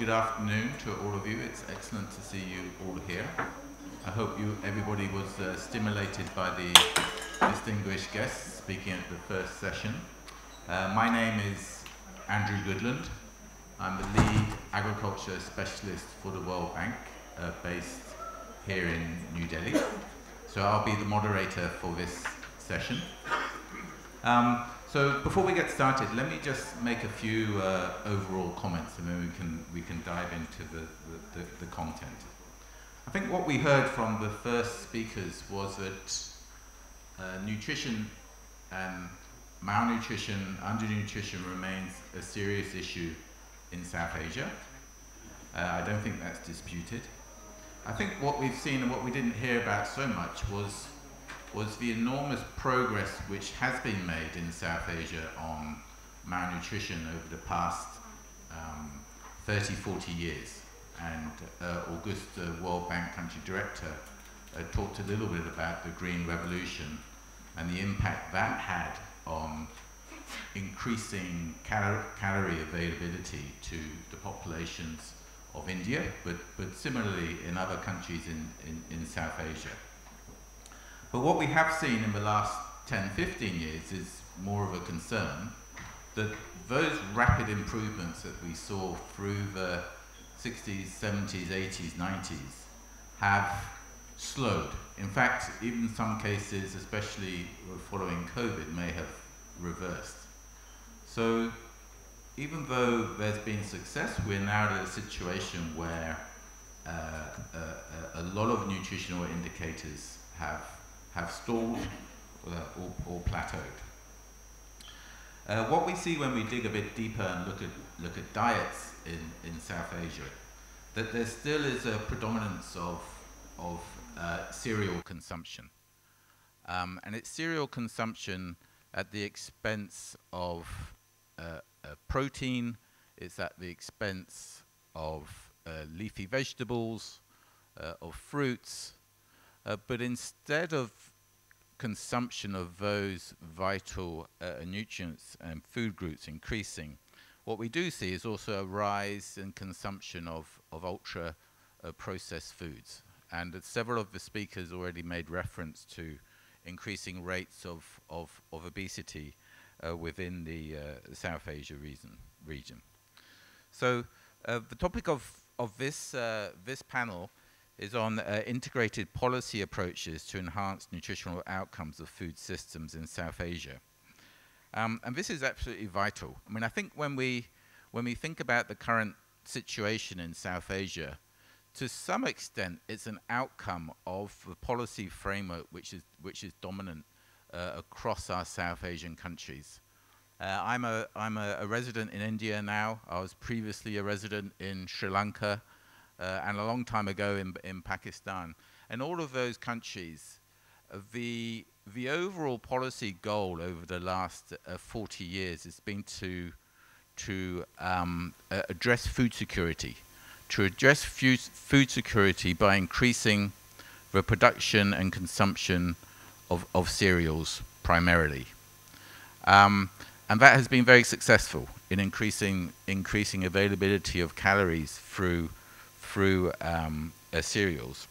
good afternoon to all of you. It's excellent to see you all here. I hope you, everybody was uh, stimulated by the distinguished guests speaking at the first session. Uh, my name is Andrew Goodland. I'm the lead agriculture specialist for the World Bank, uh, based here in New Delhi. So I'll be the moderator for this session. Um, so before we get started, let me just make a few uh, overall comments, and then we can we can dive into the, the, the, the, content. I think what we heard from the first speakers was that uh, nutrition and malnutrition, undernutrition remains a serious issue in South Asia. Uh, I don't think that's disputed. I think what we've seen and what we didn't hear about so much was was the enormous progress which has been made in South Asia on malnutrition over the past um, 30, 40 years. And uh, Auguste, the World Bank country director, uh, talked a little bit about the Green Revolution and the impact that had on increasing cal calorie availability to the populations of India, but, but similarly in other countries in, in, in South Asia. But what we have seen in the last 10, 15 years is more of a concern that those rapid improvements that we saw through the 60s, 70s, 80s, 90s have slowed. In fact, even some cases, especially following COVID, may have reversed. So even though there's been success, we're now in a situation where uh, a lot of nutritional indicators have have stalled or, or plateaued. Uh, what we see when we dig a bit deeper and look at, look at diets in, in South Asia, that there still is a predominance of, of uh, cereal consumption. Um, and it's cereal consumption at the expense of uh, uh protein, it's at the expense of uh, leafy vegetables, uh, of fruits, uh, but instead of consumption of those vital uh, nutrients and food groups increasing, what we do see is also a rise in consumption of, of ultra uh, processed foods. And several of the speakers already made reference to increasing rates of, of, of obesity uh, within the uh, South Asia region. region. So uh, the topic of, of this, this panel is on uh, integrated policy approaches to enhance nutritional outcomes of food systems in South Asia. Um, and this is absolutely vital. I mean, I think when we, when we think about the current situation in South Asia, to some extent, it's an outcome of the policy framework which is, which is dominant uh, across our South Asian countries. Uh, I'm, a, I'm a, a, resident in India now. I was previously a resident in Sri Lanka uh, and a long time ago in, in Pakistan. And all of those countries, the, the overall policy goal over the last uh, 40 years has been to, to um, address food security, to address food security by increasing the production and consumption of, of cereals primarily. Um, and that has been very successful in increasing, increasing availability of calories through through um, uh, cereals.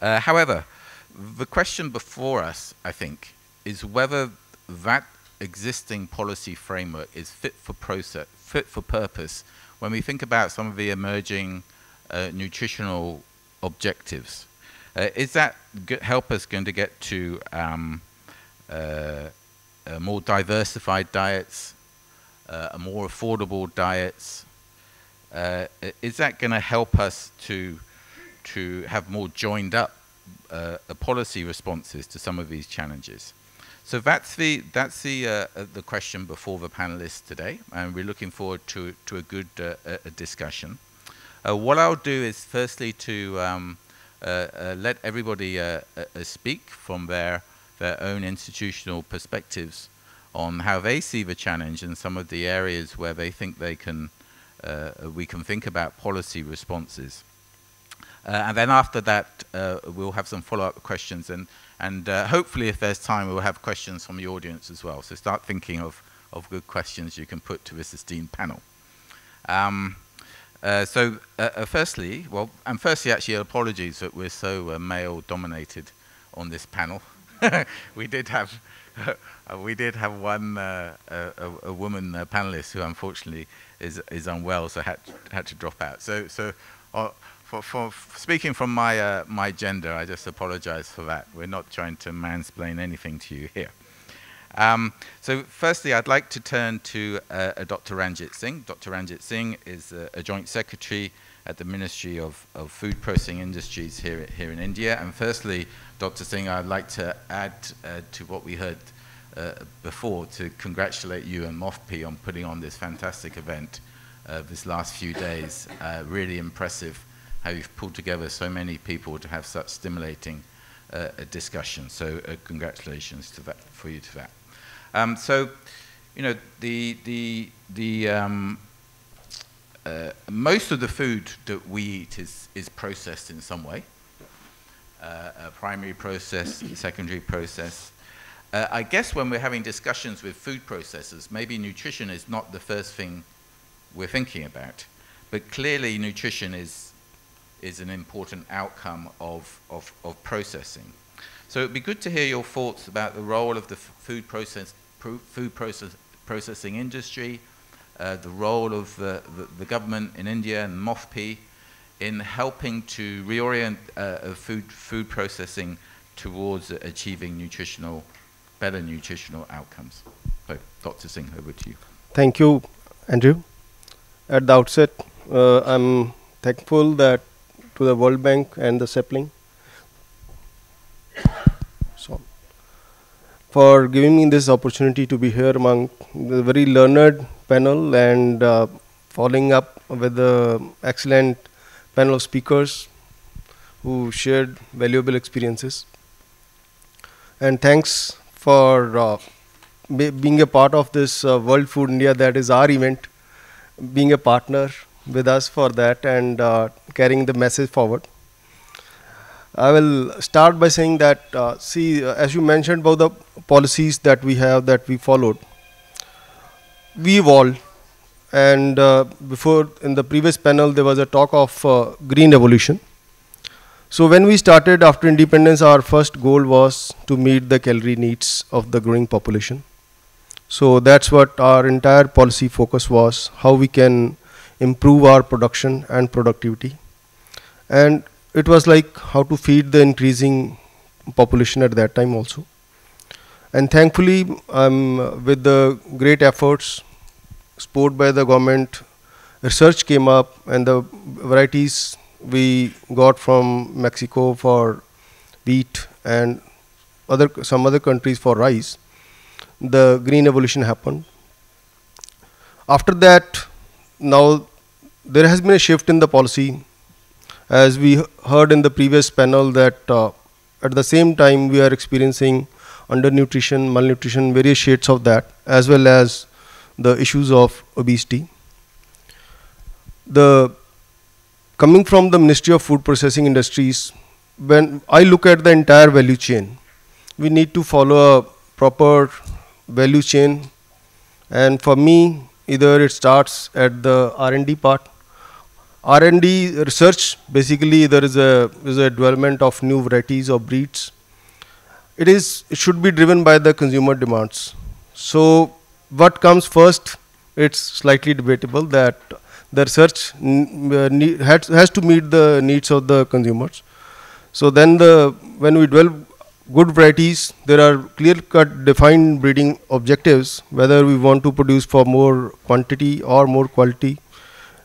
Uh, however, the question before us, I think, is whether that existing policy framework is fit for process, fit for purpose when we think about some of the emerging uh, nutritional objectives. Uh, is that help us going to get to um, uh, more diversified diets, uh, more affordable diets, uh, is that going to help us to to have more joined up uh, policy responses to some of these challenges? So that's the that's the uh, uh the question before the panelists today, and we're looking forward to to a good uh, a discussion. Uh, what I'll do is firstly to um, let everybody speak from their their own institutional perspectives on how they see the challenge and some of the areas where they think they can uh, we can think about policy responses. Uh, and then after that, uh, we'll have some follow-up questions, and, and hopefully, if there's time, we'll have questions from the audience as well. So start thinking of, of good questions you can put to this esteemed panel. Um, Uh, so, uh, uh, firstly, well, and firstly, actually, apologies that we're so uh, male-dominated on this panel. we did have, we did have one a, a, woman panelist who unfortunately is is unwell, so had had to drop out. So, so. For, for, speaking from my, uh, my gender, I just apologize for that. We're not trying to mansplain anything to you here. Um, so firstly, I'd like to turn to uh, Dr. Ranjit Singh. Dr. Ranjit Singh is uh, a joint secretary at the Ministry of, of Food Processing Industries here, here in India. And firstly, Dr. Singh, I'd like to add uh, to what we heard uh, before to congratulate you and MOFPI on putting on this fantastic event uh, this last few days. Uh, really impressive how you've pulled together so many people to have such stimulating uh, discussion. So uh, congratulations to that, for you to that. Um, so, you know, the, the, the, um, uh, most of the food that we eat is, is processed in some way. Uh, a primary process, secondary process. Uh, I guess when we're having discussions with food processors, maybe nutrition is not the first thing we're thinking about. But clearly nutrition is is an important outcome of, of, of processing. So it'd be good to hear your thoughts about the role of the food, process, food process, processing industry, uh, the role of the, the, the, government in India and MOFPI in helping to reorient uh, food, food processing towards achieving nutritional, better nutritional outcomes. So, Dr. Singh, over to you. Thank you, Andrew. At the outset, uh, I'm thankful that to the World Bank and the Sapling. So, for giving me this opportunity to be here among the very learned panel and uh, following up with the excellent panel of speakers who shared valuable experiences. And thanks for uh, being a part of this uh, World Food India that is our event, being a partner with us for that and uh, carrying the message forward. I will start by saying that, uh, see, uh, as you mentioned about the policies that we have that we followed, we evolved. And uh, before, in the previous panel, there was a talk of green revolution. So when we started after independence, our first goal was to meet the calorie needs of the growing population. So that's what our entire policy focus was, how we can improve our production and productivity. And it was like how to feed the increasing population at that time also. And thankfully, um, with the great efforts supported by the government, research came up and the varieties we got from Mexico for wheat and other some other countries for rice, the green evolution happened. After that, now there has been a shift in the policy as we heard in the previous panel that uh, at the same time we are experiencing undernutrition malnutrition various shades of that as well as the issues of obesity the coming from the ministry of food processing industries when i look at the entire value chain we need to follow a proper value chain and for me either it starts at the R&D part. R&D research, basically there is a, is a development of new varieties or breeds. It is it should be driven by the consumer demands. So what comes first, it's slightly debatable that the research uh, has, to meet the needs of the consumers. So then the when we develop good varieties, there are clear-cut defined breeding objectives, whether we want to produce for more quantity or more quality.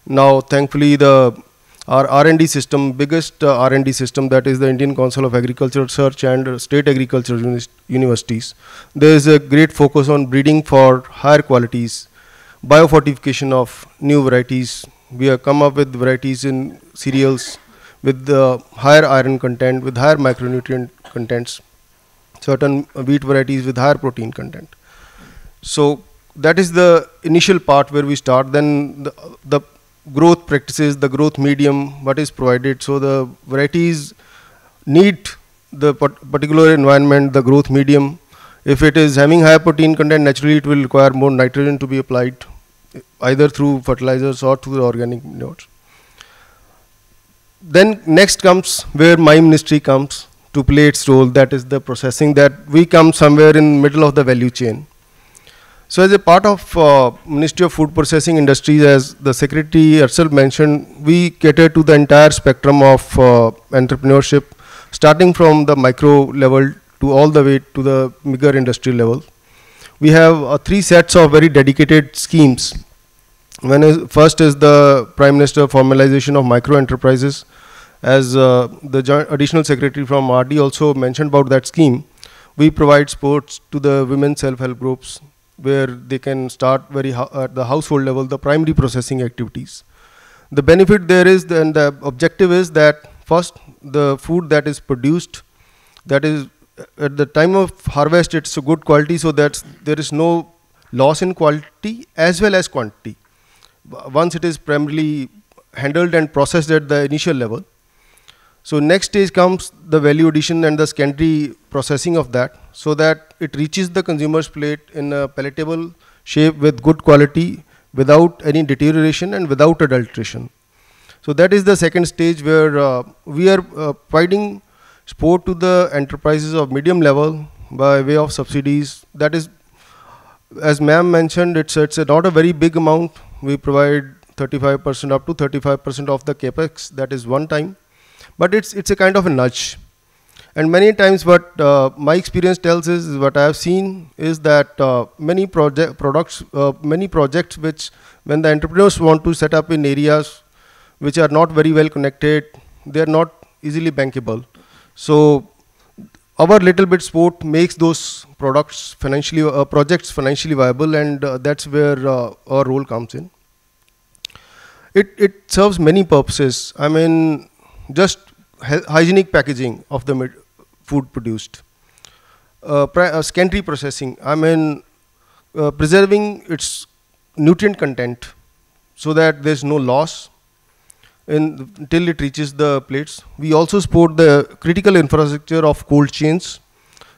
Now, thankfully, the our R&D system, biggest uh, R&D system, that is the Indian Council of Agricultural Research and state agricultural uni universities. There is a great focus on breeding for higher qualities, biofortification of new varieties. We have come up with varieties in cereals with the higher iron content, with higher micronutrient contents certain wheat varieties with higher protein content. So that is the initial part where we start. Then the, the growth practices, the growth medium, what is provided. So the varieties need the particular environment, the growth medium. If it is having higher protein content, naturally it will require more nitrogen to be applied, either through fertilizers or through organic manures. then next comes where my ministry comes to play its role, that is the processing, that we come somewhere in middle of the value chain. So as a part of uh, Ministry of Food Processing Industries, as the Secretary herself mentioned, we cater to the entire spectrum of uh, entrepreneurship, starting from the micro level to all the way to the bigger industry level. We have uh, three sets of very dedicated schemes. One is, first is the Prime Minister formalization of micro enterprises, as uh, the joint additional secretary from RD also mentioned about that scheme, we provide supports to the women self-help groups where they can start very at the household level the primary processing activities. The benefit there is then the objective is that first the food that is produced that is at the time of harvest it's a good quality so that there is no loss in quality as well as quantity. Once it is primarily handled and processed at the initial level, so next stage comes the value addition and the secondary processing of that so that it reaches the consumer's plate in a palatable shape with good quality without any deterioration and without adulteration. So that is the second stage where uh, we are uh, providing support to the enterprises of medium level by way of subsidies. That is, as ma'am mentioned, it's, it's a not a very big amount. We provide 35% up to 35% of the capex, that is one time but it's it's a kind of a nudge. And many times, what uh, my experience tells is what I have seen is that uh, many project products, uh, many projects, which when the entrepreneurs want to set up in areas which are not very well connected, they are not easily bankable. So our little bit sport makes those products financially uh, projects financially viable, and uh, that's where uh, our role comes in. It it serves many purposes. I mean, just hygienic packaging of the food produced. Uh, uh, processing, I mean uh, preserving its nutrient content so that there's no loss until it reaches the plates. We also support the critical infrastructure of cold chains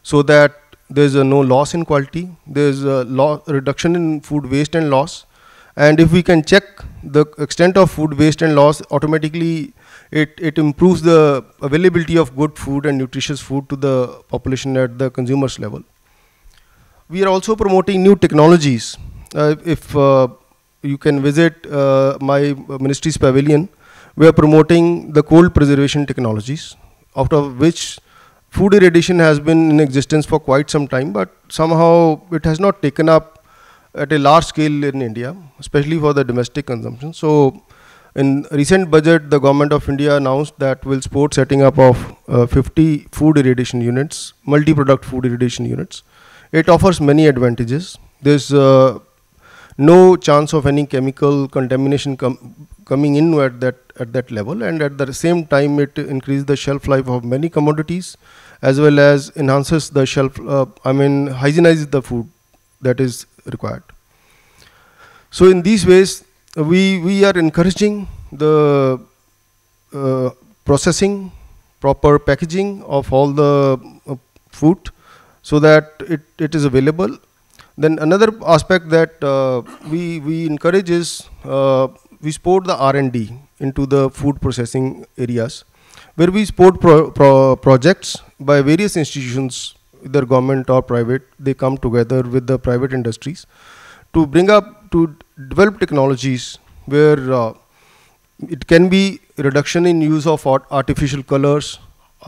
so that there's no loss in quality, there's a reduction in food waste and loss. And if we can check the extent of food waste and loss, automatically it, it improves the availability of good food and nutritious food to the population at the consumers level. We are also promoting new technologies. Uh, if uh, you can visit uh, my ministry's pavilion, we are promoting the cold preservation technologies, out of which food irradiation has been in existence for quite some time, but somehow it has not taken up at a large scale in India, especially for the domestic consumption. So in recent budget, the government of India announced that will support setting up of uh, 50 food irradiation units, multi-product food irradiation units. It offers many advantages. There's uh, no chance of any chemical contamination com coming in at that at that level, and at the same time, it increases the shelf life of many commodities, as well as enhances the shelf. Uh, I mean, hygienizes the food that is required. So in these ways, we, we are encouraging the uh, processing, proper packaging of all the uh, food so that it, it is available. Then another aspect that uh, we, we encourage is uh, we support the R&D into the food processing areas where we support pro pro projects by various institutions, either government or private. They come together with the private industries to bring up to develop technologies where uh, it can be reduction in use of art artificial colors,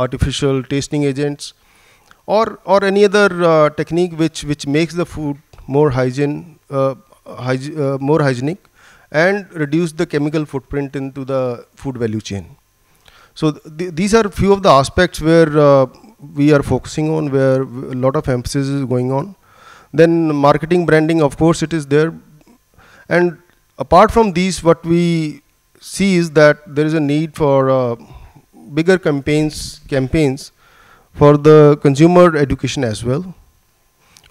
artificial tasting agents, or or any other uh, technique which which makes the food more hygiene, uh, hyg uh, more hygienic, and reduce the chemical footprint into the food value chain. So th these are few of the aspects where uh, we are focusing on, where a lot of emphasis is going on. Then marketing, branding, of course, it is there, and apart from these, what we see is that there is a need for uh, bigger campaigns, campaigns for the consumer education as well.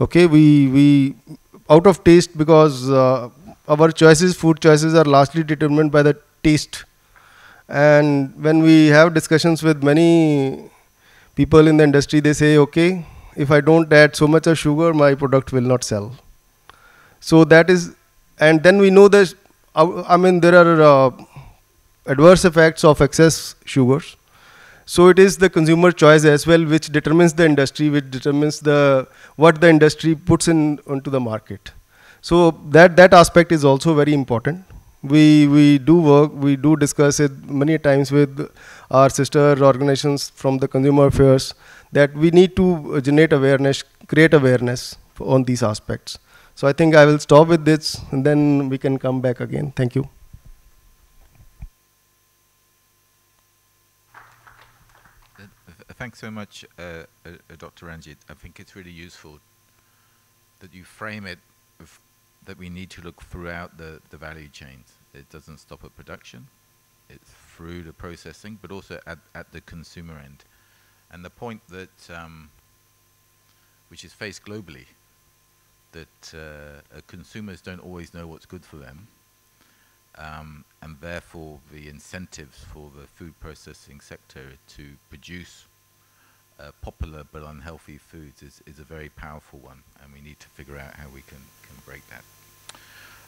Okay, we, we out of taste because uh, our choices, food choices are largely determined by the taste. And when we have discussions with many people in the industry, they say, okay, if I don't add so much of sugar, my product will not sell. So that is and then we know that, uh, I mean, there are uh, adverse effects of excess sugars. So it is the consumer choice as well, which determines the industry, which determines the what the industry puts in onto the market. So that that aspect is also very important. We we do work, we do discuss it many times with our sister organizations from the consumer affairs that we need to generate awareness, create awareness on these aspects. So I think I will stop with this, and then we can come back again. Thank you. thanks so much, uh, uh, uh Dr. Ranjit. I think it's really useful that you frame it that we need to look throughout the, the value chains. It doesn't stop at production, it's through the processing, but also at, at the consumer end. And the point that, um, which is faced globally, that uh, consumers don't always know what's good for them, um, and therefore the incentives for the food processing sector to produce uh, popular but unhealthy foods is, is a very powerful one, and we need to figure out how we can, can break that.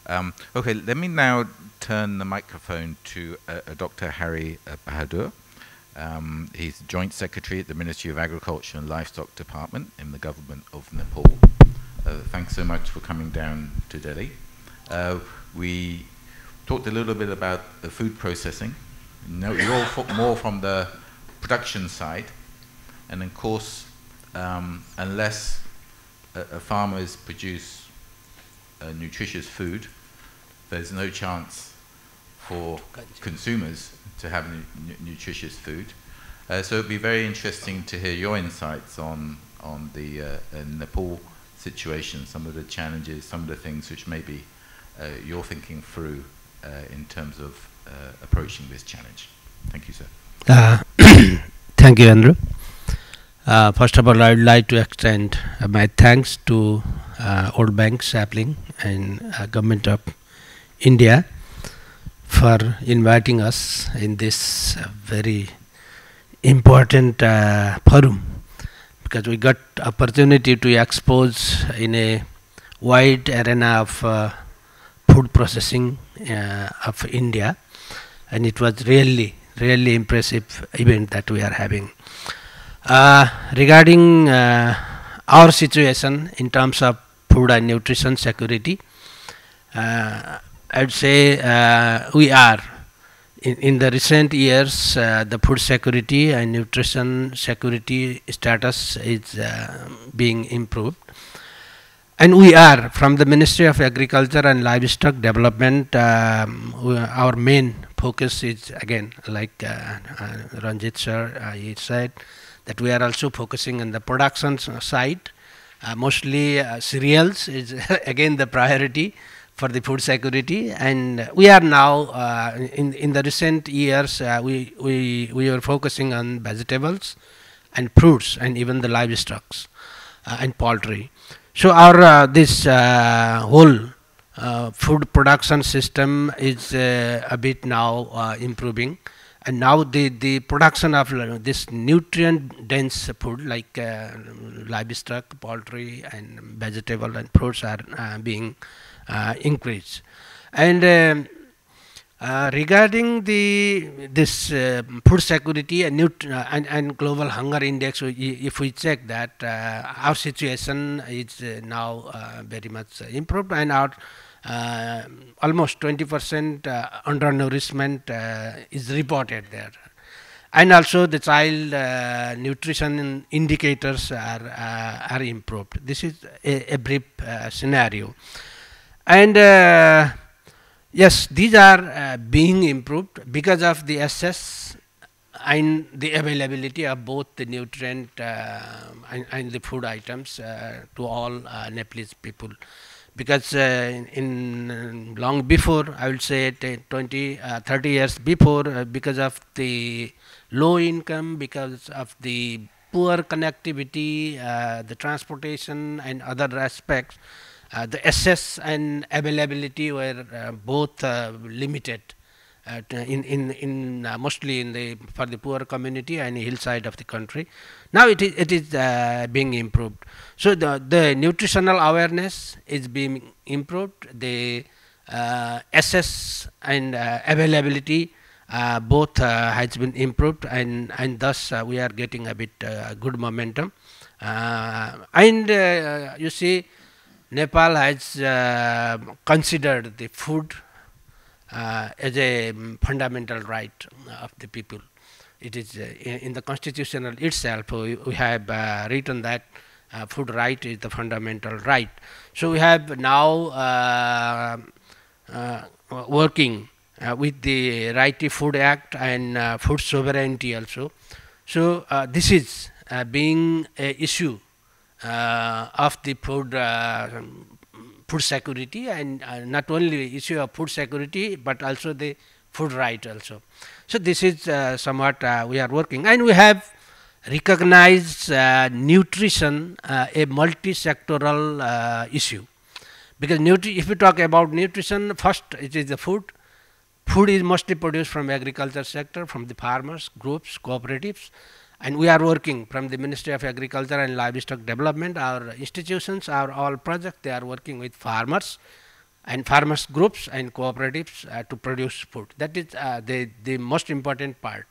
Um, okay, let me now turn the microphone to uh, Dr. Hari uh, Bahadur. Um, he's Joint Secretary at the Ministry of Agriculture and Livestock Department in the government of Nepal. Uh, thanks so much for coming down to Delhi. Uh, we talked a little bit about the food processing. No, you're more from the production side. And of course, um, unless a, a farmers produce nutritious food, there's no chance for consumers to have nu nutritious food. Uh, so it'd be very interesting to hear your insights on on the uh, Nepal situation, some of the challenges, some of the things which maybe uh, you're thinking through uh, in terms of uh, approaching this challenge. Thank you, sir. Uh, thank you, Andrew. Uh, first of all, I would like to extend uh, my thanks to uh, World Bank Sapling and uh, Government of India for inviting us in this uh, very important uh, forum because we got opportunity to expose in a wide arena of food processing of India and it was really really impressive event that we are having. Uh, regarding uh, our situation in terms of food and nutrition security, uh, I would say uh, we are. In, in, the recent years, uh, the food security and nutrition security status is being improved. And we are, from the Ministry of Agriculture and Livestock Development, um, our main focus is again, like Ranjit sir he said, that we are also focusing on the production side. Uh, mostly uh, cereals is again the priority for the food security. And we are now uh, in in the recent years uh, we we we are focusing on vegetables and fruits and even the livestock uh, and poultry. So our uh, this whole food production system is a bit now improving and now the, the production of this nutrient dense food like uh, livestock, poultry and vegetable and fruits are uh, being uh, increased. And um, uh, regarding the this uh, food security and, uh, and, and global hunger index, if we check that our situation is now very much improved and our almost 20% uh, undernourishment uh, is reported there. And also the child nutrition indicators are, are improved. This is a, a brief scenario. And yes, these are being improved because of the access and the availability of both the nutrient uh, and, and, the food items uh, to all uh, Nepalese people because uh, in, in long before I would say 20 uh, 30 years before uh, because of the low income because of the poor connectivity uh, the transportation and other aspects uh, the access and availability were uh, both limited in in in mostly in the for the poor community and hillside of the country now it is, it is uh, being improved. So the, the nutritional awareness is being improved, the uh, access and uh, availability uh, both uh, has been improved and, and thus uh, we are getting a bit good momentum. and you see, Nepal has considered the food as a um, fundamental right of the people. It is in, in, the constitutional itself, we, we have written that uh, food right is the fundamental right. So we have now uh, uh, working uh, with the Right to Food Act and uh, food sovereignty also. So uh, this is being an issue of the food food security and not only issue of food security but also the food right also. So this is somewhat we are working. And we have recognized uh, nutrition uh, a multi-sectoral uh, issue. Because if we talk about nutrition first it is the food. Food is mostly produced from agriculture sector, from the farmers, groups, cooperatives, and we are working from the Ministry of Agriculture and Livestock Development. Our institutions, our all projects, they are working with farmers and farmers groups and cooperatives uh, to produce food. That is uh, the, the most important part.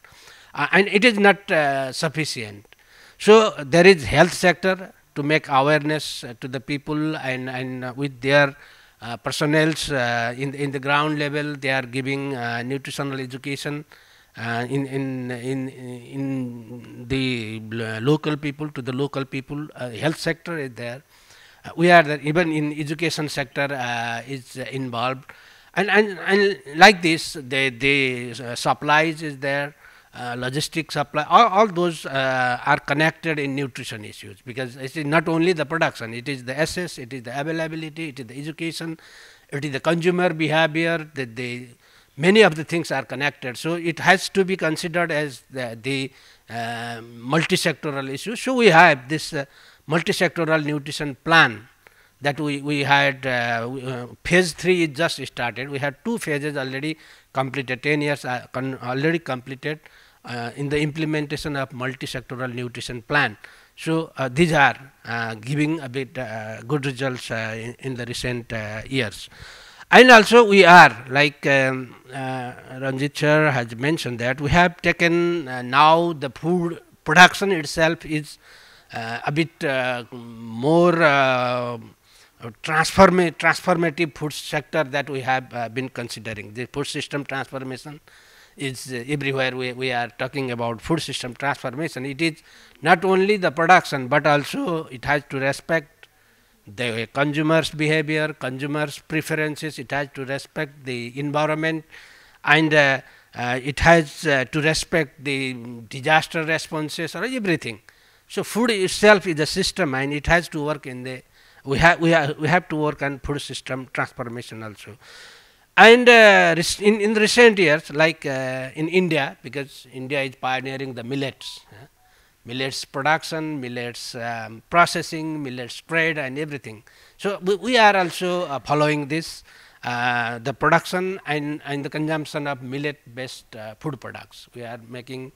Uh, and it is not uh, sufficient. So there is health sector to make awareness uh, to the people and, and uh, with their personnels in, in the ground level, they are giving nutritional education uh, in, in, in, in the local people to the local people. Uh, health sector is there. Uh, we are there, even in education sector is involved. And, and, and like this, the, the supplies is there uh, logistics supply, all, all those uh, are connected in nutrition issues because it is not only the production, it is the access, it is the availability, it is the education, it is the consumer behavior, the, the many of the things are connected. So, it has to be considered as the, the uh, multi-sectoral issue. So, we have this uh, multi-sectoral nutrition plan that we, we had uh, uh, phase 3 is just started. We had two phases already completed, 10 years uh, already completed uh, in the implementation of multi-sectoral nutrition plan. So, these are giving a bit good results in, in, the recent years. And also we are like um, Ranjit sir has mentioned that we have taken now the food production itself is a bit more transform transformative food sector that we have uh, been considering the food system transformation is uh, everywhere we, we are talking about food system transformation. It is not only the production, but also it has to respect the consumer's behavior, consumer's preferences, it has to respect the environment and uh, uh, it has uh, to respect the disaster responses or everything. So, food itself is a system and it has to work in the we have we have we have to work on food system transformation also. And uh, in, in recent years, like uh, in India, because India is pioneering the millets, millets production, millets um, processing, millets trade and everything. So, we, we are also uh, following this, uh, the production and, and the consumption of millet based uh, food products. We are making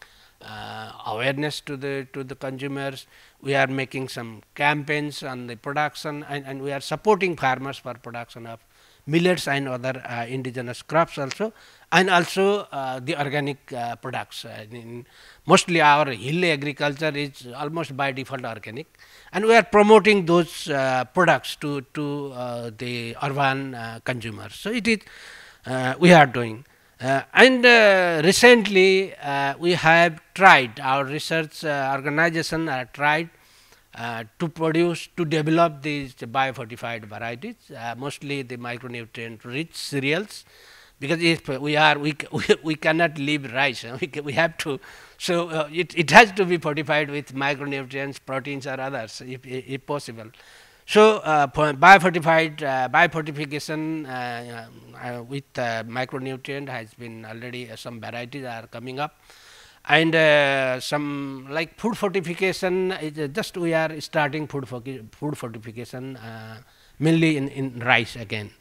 awareness to the, to the consumers, we are making some campaigns on the production and, and we are supporting farmers for production of millets and other uh, indigenous crops also and also uh, the organic uh, products. In mostly our hill agriculture is almost by default organic and we are promoting those products to, to the urban consumers. So, it is we are doing. Uh, and uh, recently uh, we have tried our research organization tried uh, to produce to develop these biofortified varieties uh, mostly the micronutrient rich cereals because if we are we, we, we cannot live rice we, we have to so uh, it, it has to be fortified with micronutrients proteins or others if, if possible. So uh, biofortified uh, biofortification with micronutrient has been already some varieties are coming up and uh, some like food fortification is just we are starting food food fortification uh, mainly in, in rice again.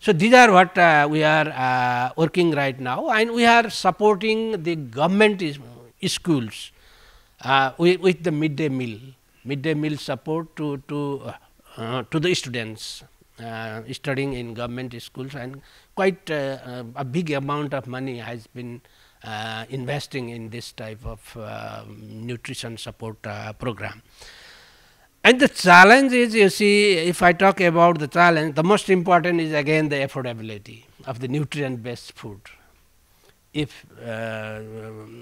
So, these are what uh, we are uh, working right now. And we are supporting the government is, schools uh, with, with, the midday meal, midday meal support to, to, uh, to the students studying in government schools. And quite a big amount of money has been uh, investing in this type of uh, nutrition support uh, program. And the challenge is, you see, if I talk about the challenge, the most important is again the affordability of the nutrient based food. If uh,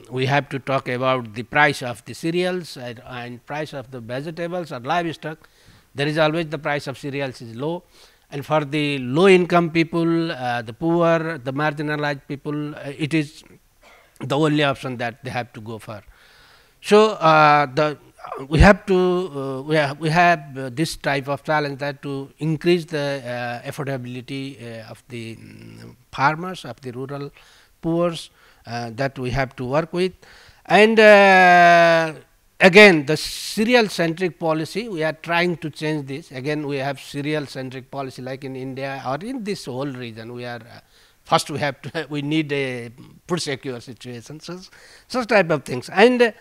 we have to talk about the price of the cereals and, and, price of the vegetables or livestock, there is always the price of cereals is low. And for the low income people, uh, the poor, the marginalized people, uh, it is the only option that they have to go for. So, uh, the we have to uh, we have, we have uh, this type of challenge that to increase the uh, affordability uh, of the um, farmers of the rural poor uh, that we have to work with and uh, again the cereal centric policy we are trying to change this again we have cereal centric policy like in india or in this whole region we are first we have to we need a food secure situation. So such type of things. And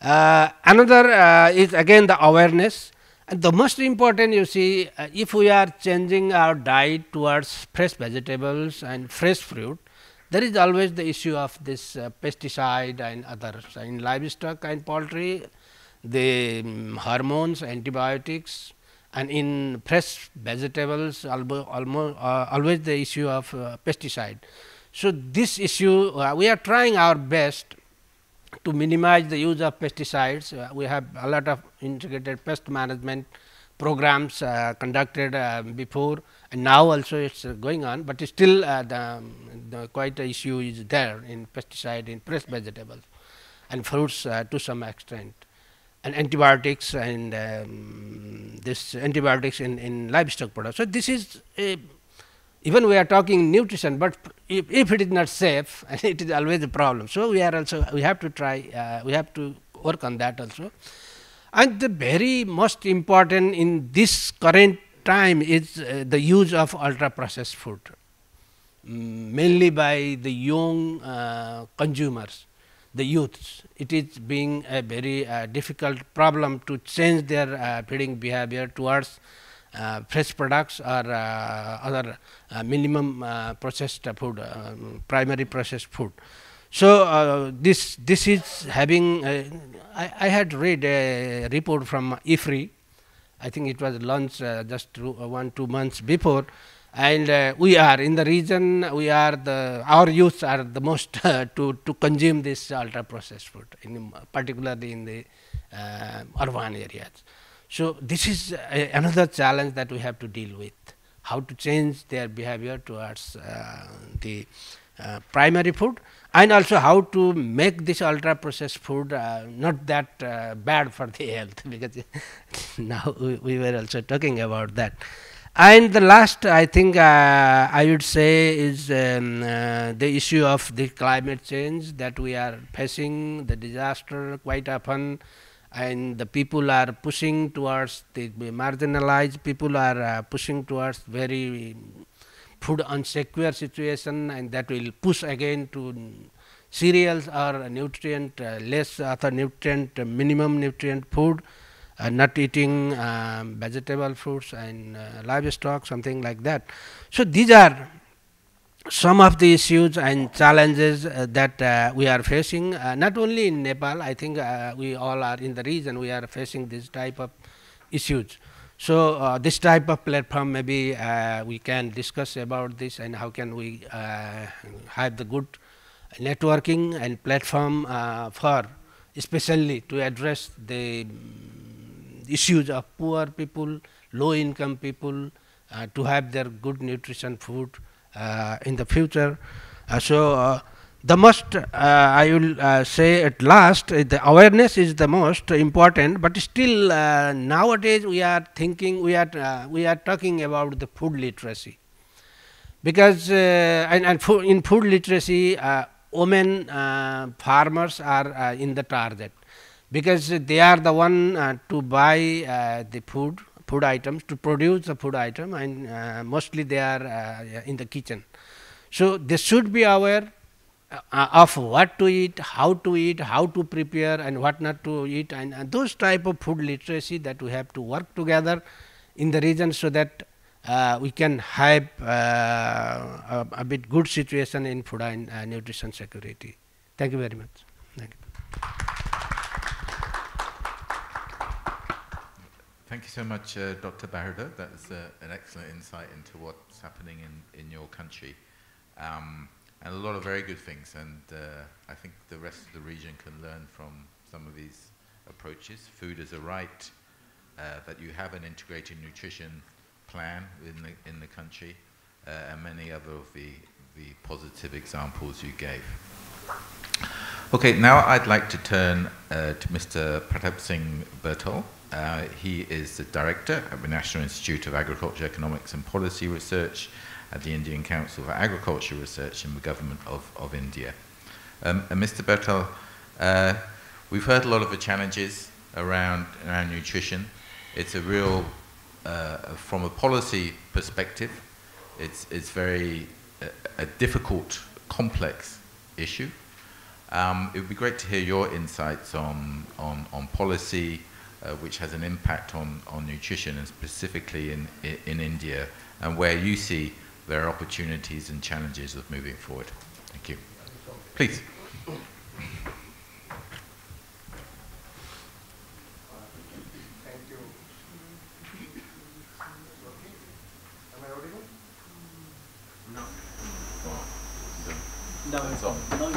uh, another uh, is again the awareness. And the most important you see uh, if we are changing our diet towards fresh vegetables and fresh fruit there is always the issue of this uh, pesticide and others. In livestock and poultry the um, hormones antibiotics and in fresh vegetables almost, uh, always the issue of uh, pesticide. So this issue we are trying our best to minimize the use of pesticides, uh, we have a lot of integrated pest management programs uh, conducted uh, before. And now also it is going on, but still uh, the, the, quite a issue is there in pesticide in fresh vegetables and fruits uh, to some extent and antibiotics and um, this antibiotics in, in livestock products. So, this is a even we are talking nutrition, but if, if it is not safe, it is always a problem. So, we are also we have to try uh, we have to work on that also. And the very most important in this current time is uh, the use of ultra processed food, mainly by the young uh, consumers, the youths. It is being a very uh, difficult problem to change their uh, feeding behavior towards uh, fresh products or uh, other uh, minimum processed food, primary processed food. So, this this is having I, I, had read a report from IFPRI. I think it was launched just two, one two months before and uh, we are in the region we are the our youths are the most uh, to to consume this ultra processed food in particularly in the uh, urban areas so, this is a, another challenge that we have to deal with, how to change their behavior towards uh, the uh, primary food and also how to make this ultra processed food uh, not that uh, bad for the health because now we, we, were also talking about that. And the last I think uh, I would say is um, uh, the issue of the climate change that we are facing, the disaster quite often and the people are pushing towards the marginalized people are uh, pushing towards very food unsecure situation and that will push again to cereals or nutrient uh, less other nutrient minimum nutrient food uh, not eating um, vegetable fruits and uh, livestock something like that. So, these are some of the issues and challenges uh, that uh, we are facing uh, not only in Nepal, I think uh, we all are in the region we are facing this type of issues. So, uh, this type of platform maybe uh, we can discuss about this and how can we have the good networking and platform for especially to address the issues of poor people, low income people to have their good nutrition food uh, in the future. Uh, so, uh, the most I will say at last the awareness is the most important, but still nowadays we are thinking we are we are talking about the food literacy because and, and food, in food literacy women uh, farmers are uh, in the target because they are the one uh, to buy the food food items to produce the food item and uh, mostly they are uh, in the kitchen. So, they should be aware uh, of what to eat, how to eat, how to prepare and what not to eat and, and those type of food literacy that we have to work together in the region so that uh, we can have uh, a, a, bit good situation in food and uh, nutrition security. Thank you very much. Thank you. So much, uh, Dr. Bahada. That's uh, an excellent insight into what's happening in, in your country. Um, and a lot of very good things. And uh, I think the rest of the region can learn from some of these approaches. Food is a right, uh, that you have an integrated nutrition plan in the, in the country, uh, and many other of the, the positive examples you gave. Okay, now I'd like to turn uh, to Mr. Pratap Singh Birthal. Uh, he is the director at the National Institute of Agriculture, Economics and Policy Research at the Indian Council for Agriculture Research in the Government of, of India. Um, and Mr. Birthal, uh, we've heard a lot of the challenges around, around nutrition. It's a real, uh, from a policy perspective, it's, it's very uh, a difficult, complex issue. Um, it would be great to hear your insights on, on, on policy, uh, which has an impact on, on nutrition and specifically in, in, in, India, and where you see there are opportunities and challenges of moving forward. Thank you. Please.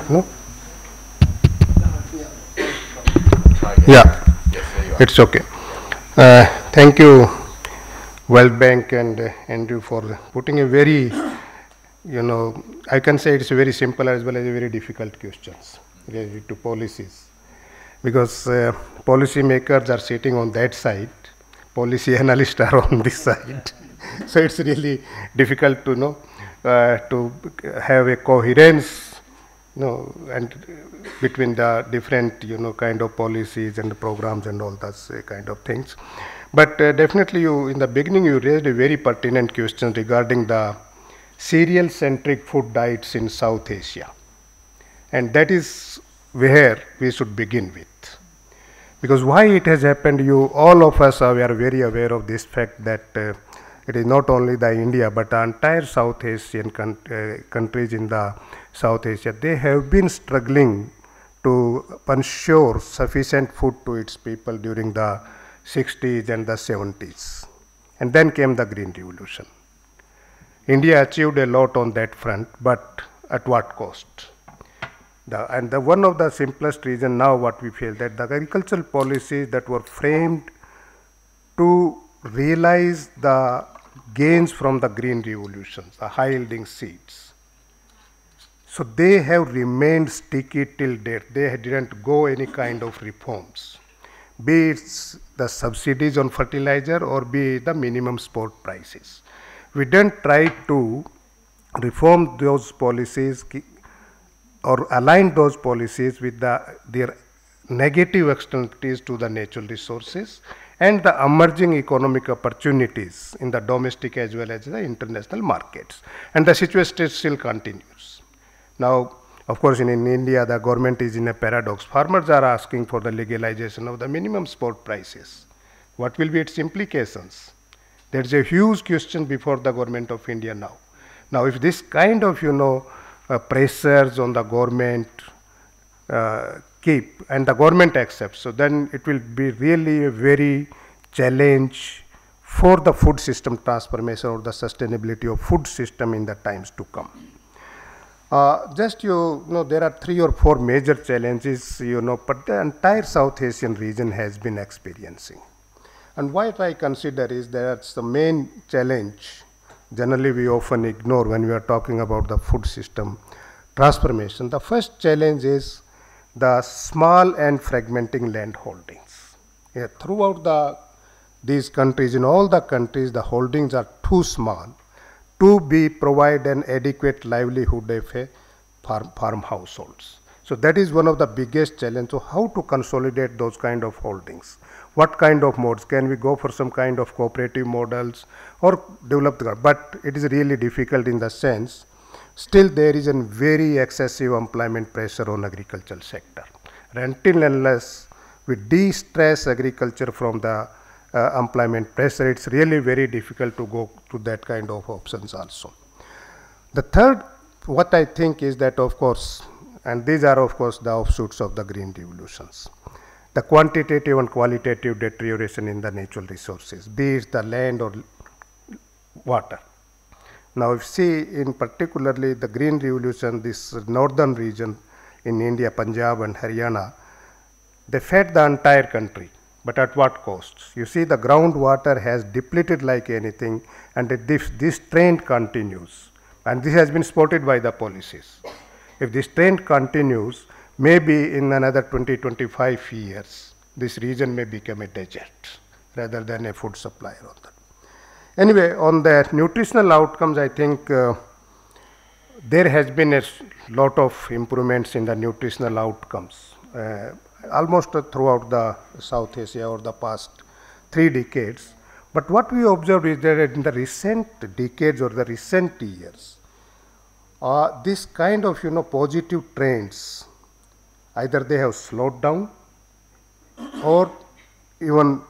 No? Yeah, it's okay. Uh, thank you, World Bank and uh, Andrew for putting a very, you know, I can say it's very simple as well as a very difficult questions related to policies. Because uh, policy makers are sitting on that side, policy analysts are on this side. so it's really difficult to know, uh, to have a coherence no, and between the different, you know, kind of policies and programs and all those uh, kind of things. But uh, definitely you, in the beginning, you raised a very pertinent question regarding the cereal-centric food diets in South Asia. And that is where we should begin with. Because why it has happened, you, all of us are, are very aware of this fact that uh, it is not only the India, but the entire South Asian con uh, countries in the South Asia, they have been struggling to ensure sufficient food to its people during the 60s and the 70s. And then came the Green Revolution. India achieved a lot on that front, but at what cost? The, and the, one of the simplest reason now what we feel that the agricultural policies that were framed to realize the gains from the green revolution, the high yielding seeds, so they have remained sticky till date. They didn't go any kind of reforms, be it the subsidies on fertilizer or be the minimum support prices. We didn't try to reform those policies or align those policies with the, their negative externalities to the natural resources and the emerging economic opportunities in the domestic as well as the international markets. And the situation still continues. Now, of course, in, in India, the government is in a paradox. Farmers are asking for the legalization of the minimum support prices. What will be its implications? There's a huge question before the government of India now. Now, if this kind of, you know, uh, pressures on the government uh, keep and the government accepts, so then it will be really a very challenge for the food system transformation or the sustainability of food system in the times to come. Uh, just you, know, there are three or four major challenges, you know, but the entire South Asian region has been experiencing. And what I consider is that's the main challenge, generally we often ignore when we are talking about the food system transformation. The first challenge is the small and fragmenting land holdings. Yeah, throughout the, these countries, in all the countries, the holdings are too small to be provide an adequate livelihood of a farm, farm households. So that is one of the biggest challenge. So how to consolidate those kind of holdings? What kind of modes? Can we go for some kind of cooperative models or develop the, but it is really difficult in the sense, still there is a very excessive employment pressure on agricultural sector. Until unless we de-stress agriculture from the uh, employment pressure, it's really very difficult to go to that kind of options also. The third, what I think is that of course, and these are, of course, the offshoots of the green revolutions. The quantitative and qualitative deterioration in the natural resources, be it the land or water. Now, if you see in particularly the green revolution, this northern region in India, Punjab and Haryana, they fed the entire country, but at what costs? You see, the groundwater has depleted like anything, and this, this trend continues. And this has been spotted by the policies. If this trend continues, maybe in another 20, 25 years, this region may become a desert rather than a food that. Anyway, on the nutritional outcomes, I think uh, there has been a lot of improvements in the nutritional outcomes, uh, almost throughout the South Asia over the past three decades. But what we observed is that in the recent decades or the recent years, uh, this kind of you know positive trends, either they have slowed down or even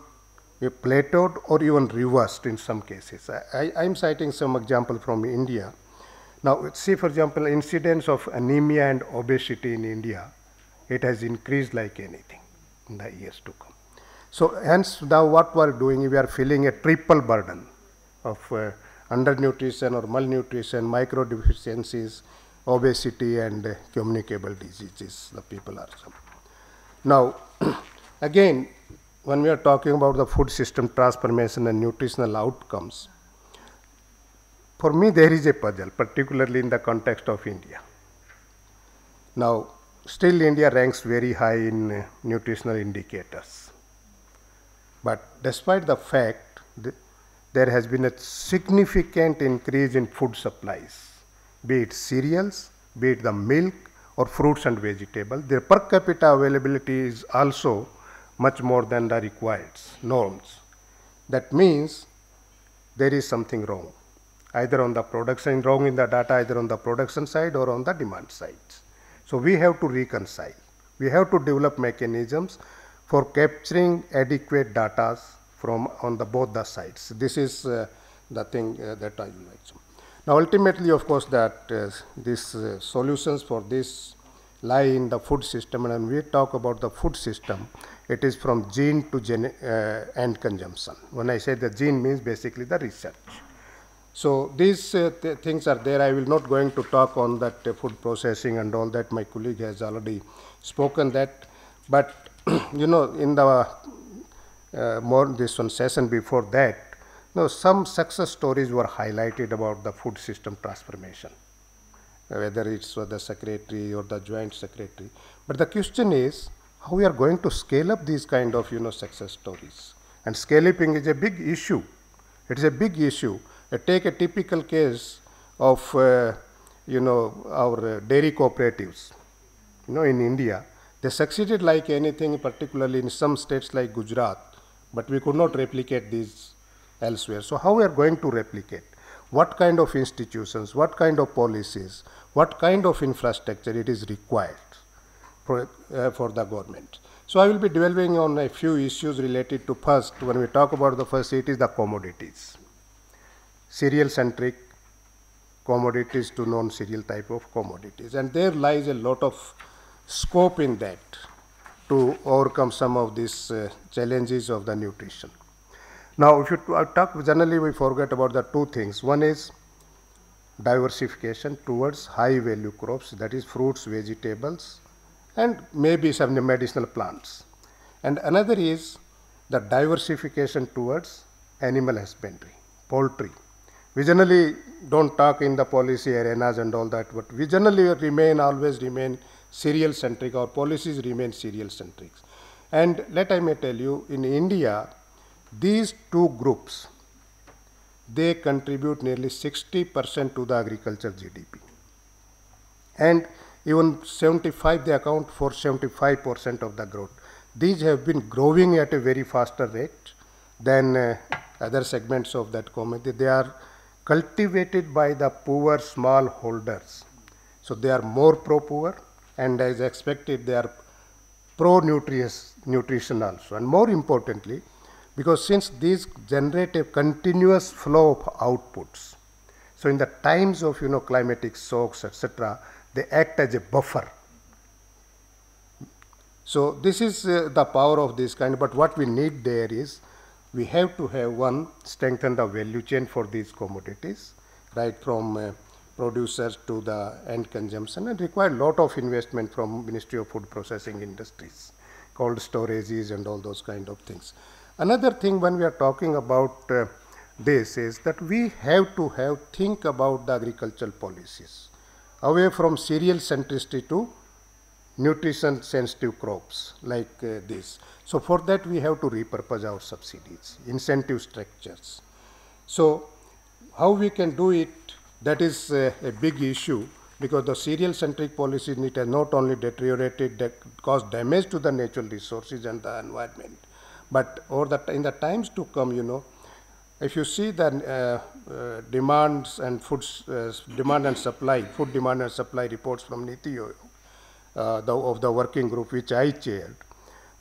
plateaued or even reversed in some cases. I, am citing some example from India. Now, see for example, incidence of anemia and obesity in India, it has increased like anything in the years to come. So, hence now what we are doing, we are feeling a triple burden of uh, undernutrition or malnutrition, microdeficiencies, obesity and uh, communicable diseases the people are suffering. Now, again, when we are talking about the food system transformation and nutritional outcomes, for me there is a puzzle, particularly in the context of India. Now, still India ranks very high in nutritional indicators. But despite the fact that there has been a significant increase in food supplies, be it cereals, be it the milk or fruits and vegetables, their per capita availability is also much more than the required norms. That means there is something wrong, either on the production, wrong in the data, either on the production side or on the demand side. So we have to reconcile. We have to develop mechanisms for capturing adequate data from on the both the sides. This is uh, the thing uh, that I would like to. Now ultimately, of course, that uh, these uh, solutions for this lie in the food system and when we talk about the food system, it is from gene to gen, uh, end consumption. When I say the gene means basically the research. So these uh, th things are there. I will not going to talk on that uh, food processing and all that. My colleague has already spoken that. But you know, in the uh, more this one session before that, you know, some success stories were highlighted about the food system transformation, whether it's the secretary or the joint secretary. But the question is, how we are going to scale up these kind of you know success stories and scaling is a big issue it is a big issue take a typical case of uh, you know our uh, dairy cooperatives you know in india they succeeded like anything particularly in some states like gujarat but we could not replicate these elsewhere so how we are going to replicate what kind of institutions what kind of policies what kind of infrastructure it is required for, uh, for the government. So I will be delving on a few issues related to first, when we talk about the first, it is the commodities. Cereal centric commodities to non cereal type of commodities. And there lies a lot of scope in that to overcome some of these uh, challenges of the nutrition. Now, if you talk generally, we forget about the two things. One is diversification towards high value crops, that is fruits, vegetables, and maybe some medicinal plants. And another is the diversification towards animal husbandry, poultry. We generally don't talk in the policy arenas and all that, but we generally remain, always remain cereal centric, our policies remain cereal centric. And let I may tell you, in India, these two groups, they contribute nearly 60% to the agriculture GDP. And even 75 they account for 75% of the growth. These have been growing at a very faster rate than uh, other segments of that commodity. They are cultivated by the poor small holders. So they are more pro-poor and as expected they are pro-nutrition also. And more importantly, because since these generate a continuous flow of outputs, so in the times of you know climatic shocks, etc., they act as a buffer So this is uh, the power of this kind, but what we need there is we have to have one, strengthen the value chain for these commodities, right from uh, producers to the end consumption and require lot of investment from Ministry of Food Processing Industries, cold storages and all those kind of things. Another thing when we are talking about uh, this is that we have to have think about the agricultural policies away from cereal centricity to nutrition sensitive crops like uh, this. So for that we have to repurpose our subsidies, incentive structures. So how we can do it, that is uh, a big issue because the cereal centric policy it has not only deteriorated, that caused damage to the natural resources and the environment, but over the, in the times to come, you know, if you see the uh, uh, demands and foods, uh, demand and supply, food demand and supply reports from NITI the, of the working group which I chaired,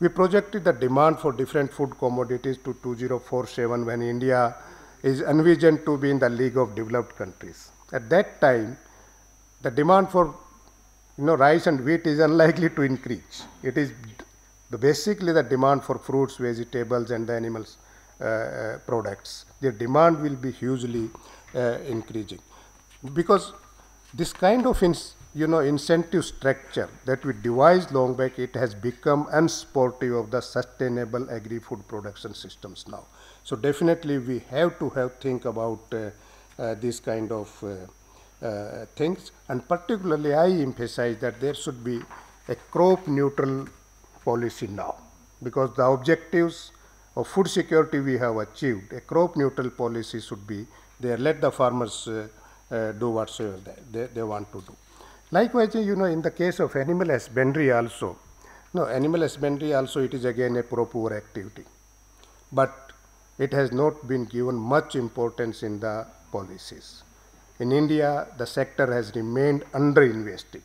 we projected the demand for different food commodities to 2047 when India is envisioned to be in the league of developed countries. At that time, the demand for you know, rice and wheat is unlikely to increase. It is the, basically the demand for fruits, vegetables, and the animals uh, uh, products. The demand will be hugely uh, increasing because this kind of you know incentive structure that we devised long back it has become unsupportive of the sustainable agri-food production systems now. So definitely we have to have think about uh, uh, this kind of uh, uh things. And particularly i emphasize that there should be a crop neutral policy now because the objectives of food security we have achieved a crop neutral policy should be there. Let the farmers uh, uh, do whatsoever they, they, they want to do Likewise, you know, in the case of animal husbandry also, no, animal husbandry also it is again a pro-poor activity. But it has not been given much importance in the policies. In India, the sector has remained underinvested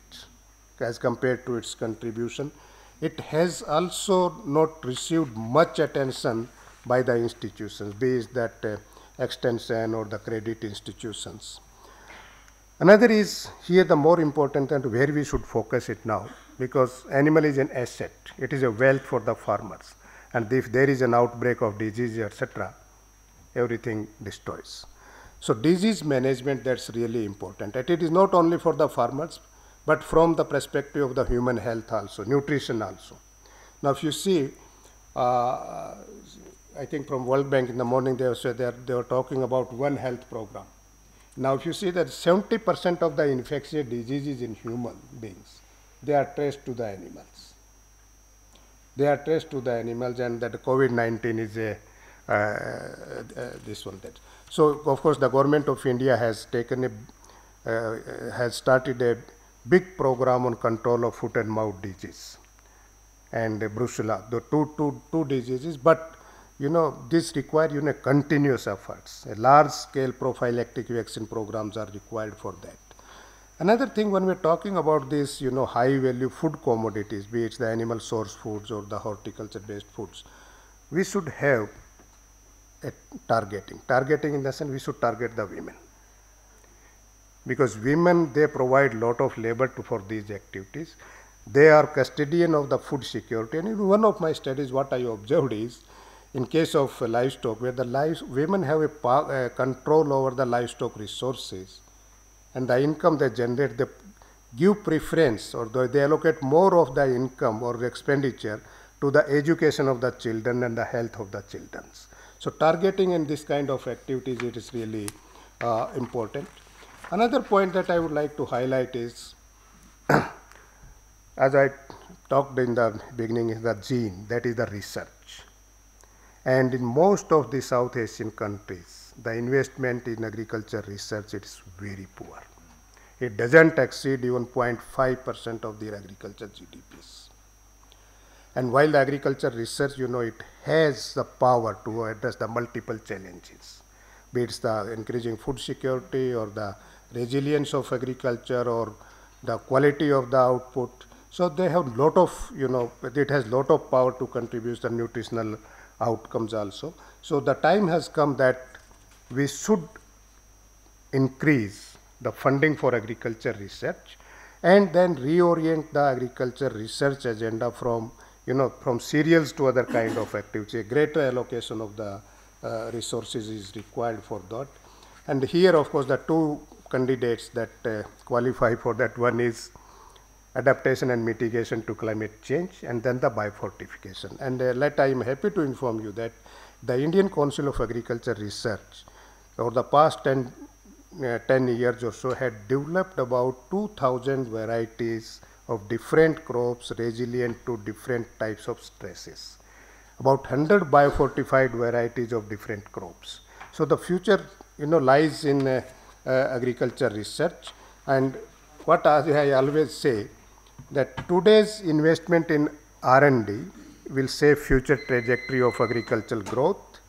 as compared to its contribution. It has also not received much attention by the institutions, be it that uh, extension or the credit institutions. Another is here the more important and where we should focus it now because animal is an asset. It is a wealth for the farmers. And if there is an outbreak of disease, etc., everything destroys. So disease management that's really important. And it is not only for the farmers, but from the perspective of the human health also, nutrition also. Now if you see, uh, I think from World Bank in the morning they, they were talking about one health program now, if you see that 70% of the infectious diseases in human beings, they are traced to the animals. They are traced to the animals, and that COVID-19 is a uh, uh, this one that. So, of course, the government of India has taken a uh, has started a big program on control of foot and mouth disease and brucella, the two, two, two diseases, but you know, this require you know continuous efforts. A large scale prophylactic vaccine programs are required for that. Another thing when we're talking about this, you know, high value food commodities, be it the animal source foods or the horticulture based foods, we should have a targeting. Targeting in the sense we should target the women. Because women, they provide lot of labor to, for these activities. They are custodian of the food security. And in one of my studies, what I observed is, in case of livestock, where the lives, women have a uh, control over the livestock resources and the income they generate, they give preference or they allocate more of the income or expenditure to the education of the children and the health of the children. So targeting in this kind of activities, it is really uh, important. Another point that I would like to highlight is, as I talked in the beginning, is the gene, that is the research. And in most of the South Asian countries, the investment in agriculture research is very poor. It doesn't exceed even 0.5% of their agriculture GDPs. And while the agriculture research, you know, it has the power to address the multiple challenges, be it the increasing food security or the resilience of agriculture or the quality of the output. So they have lot of, you know, it has lot of power to contribute the nutritional outcomes also. So the time has come that we should increase the funding for agriculture research and then reorient the agriculture research agenda from you know, from cereals to other kind of activity. A greater allocation of the uh, resources is required for that. And here, of course, the two candidates that uh, qualify for that one is adaptation and mitigation to climate change, and then the biofortification. And uh, let I am happy to inform you that the Indian Council of Agriculture Research over the past 10, uh, 10 years or so had developed about 2000 varieties of different crops resilient to different types of stresses. About 100 biofortified varieties of different crops. So the future, you know, lies in uh, uh, agriculture research. And what I always say, that today's investment in R&D will save future trajectory of agricultural growth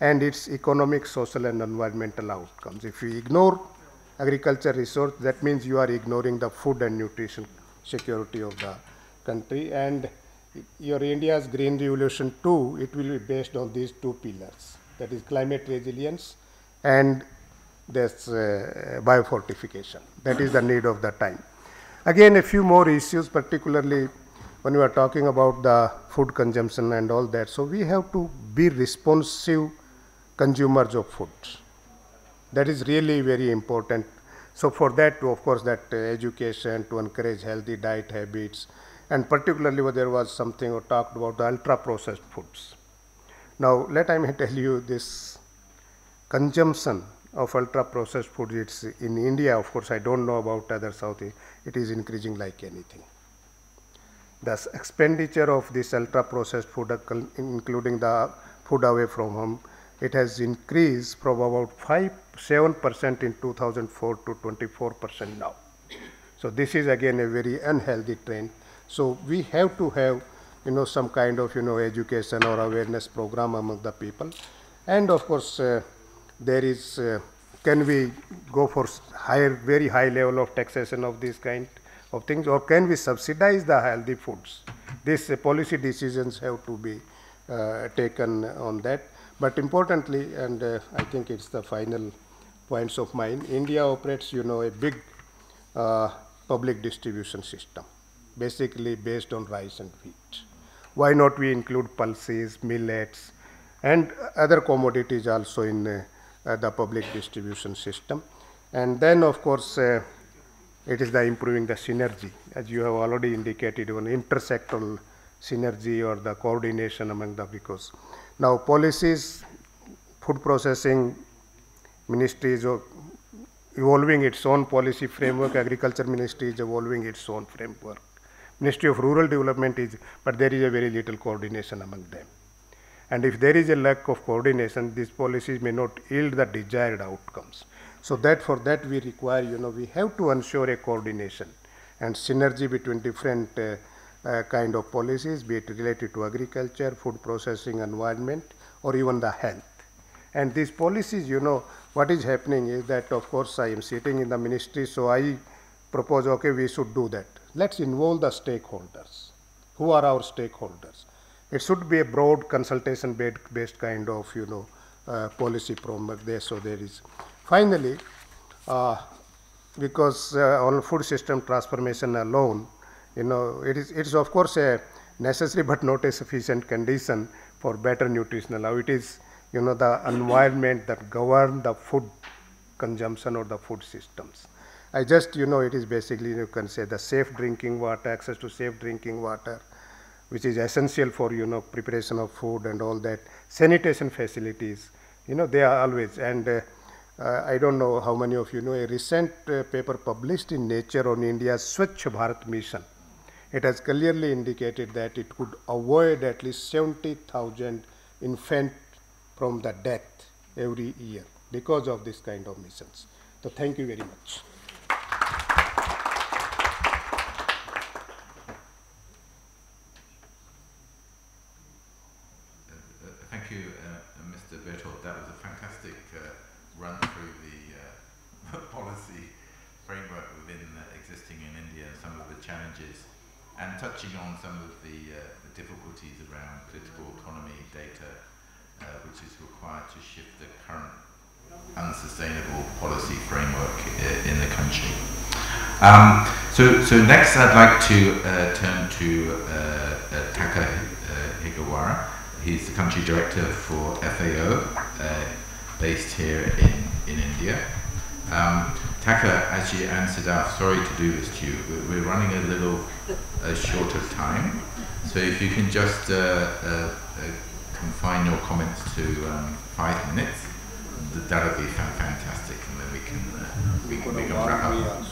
and its economic, social and environmental outcomes. If you ignore agriculture resource, that means you are ignoring the food and nutrition security of the country. And your India's Green Revolution too, it will be based on these two pillars, that is climate resilience and this uh, biofortification. That is the need of the time. Again, a few more issues, particularly when we are talking about the food consumption and all that. So we have to be responsive consumers of food. That is really very important so for that, of course, that education to encourage healthy diet habits, and particularly where there was something or talked about the ultra processed foods. Now, let me tell you this consumption of ultra processed foods. It's in India, of course, I don't know about other South. It is increasing like anything. Thus expenditure of this ultra processed food, uh, including the food away from home, it has increased from about 5 7% in 2004 to 24% now. So this is again a very unhealthy trend. So we have to have you know some kind of you know education or awareness program among the people, and of course uh, there is uh, can we go for higher very high level of taxation of this kind of things or can we subsidize the healthy foods? These uh, policy decisions have to be uh, taken on that. But importantly, and uh, I think it's the final points of mine, India operates, you know, a big uh, public distribution system, basically based on rice and wheat. Why not we include pulses, millets, and other commodities also in uh, the public distribution system? And then, of course, uh, it is the improving the synergy, as you have already indicated, one intersectoral synergy or the coordination among the because now policies, food processing ministry is evolving its own policy framework, agriculture ministry is evolving its own framework. Ministry of Rural Development is, but there is a very little coordination among them. And if there is a lack of coordination, these policies may not yield the desired outcomes. So that for that we require, you know, we have to ensure a coordination and synergy between different uh, uh, kind of policies, be it related to agriculture, food processing, environment, or even the health. And these policies, you know, what is happening is that, of course, I am sitting in the ministry, so I propose, okay, we should do that. Let's involve the stakeholders. Who are our stakeholders? It should be a broad consultation based kind of, you know, uh, policy framework there. So there is. Finally, uh, because uh, on food system transformation alone, you know, it is, it is of course a necessary but not a sufficient condition for better nutritional. Now it is, you know, the environment that govern the food consumption or the food systems. I just, you know, it is basically, you can say the safe drinking water, access to safe drinking water, which is essential for, you know, preparation of food and all that. Sanitation facilities, you know, they are always, and uh, uh, I don't know how many of you know, a recent uh, paper published in Nature on India's Swachh Bharat mission it has clearly indicated that it could avoid at least 70,000 infants from the death every year because of this kind of missions. So thank you very much. thank you, uh, Mr. Birthal. That was a fantastic uh, run through the uh, policy framework within existing in India and some of the challenges and touching on some of the, uh, the difficulties around political economy data, uh, which is required to shift the current unsustainable policy framework uh, in the country. Um, so, so next I'd like to uh, turn to uh, uh Taka uh, Hagiwara. He's the country director for FAO, based here in, in India. Um, Taka actually answered our, sorry to do this to you, we're, we're running a little uh, short of time. So if you can just uh, uh, uh confine your comments to um, five minutes, that would be fantastic, and then we can, uh, we, can, we can wrap up.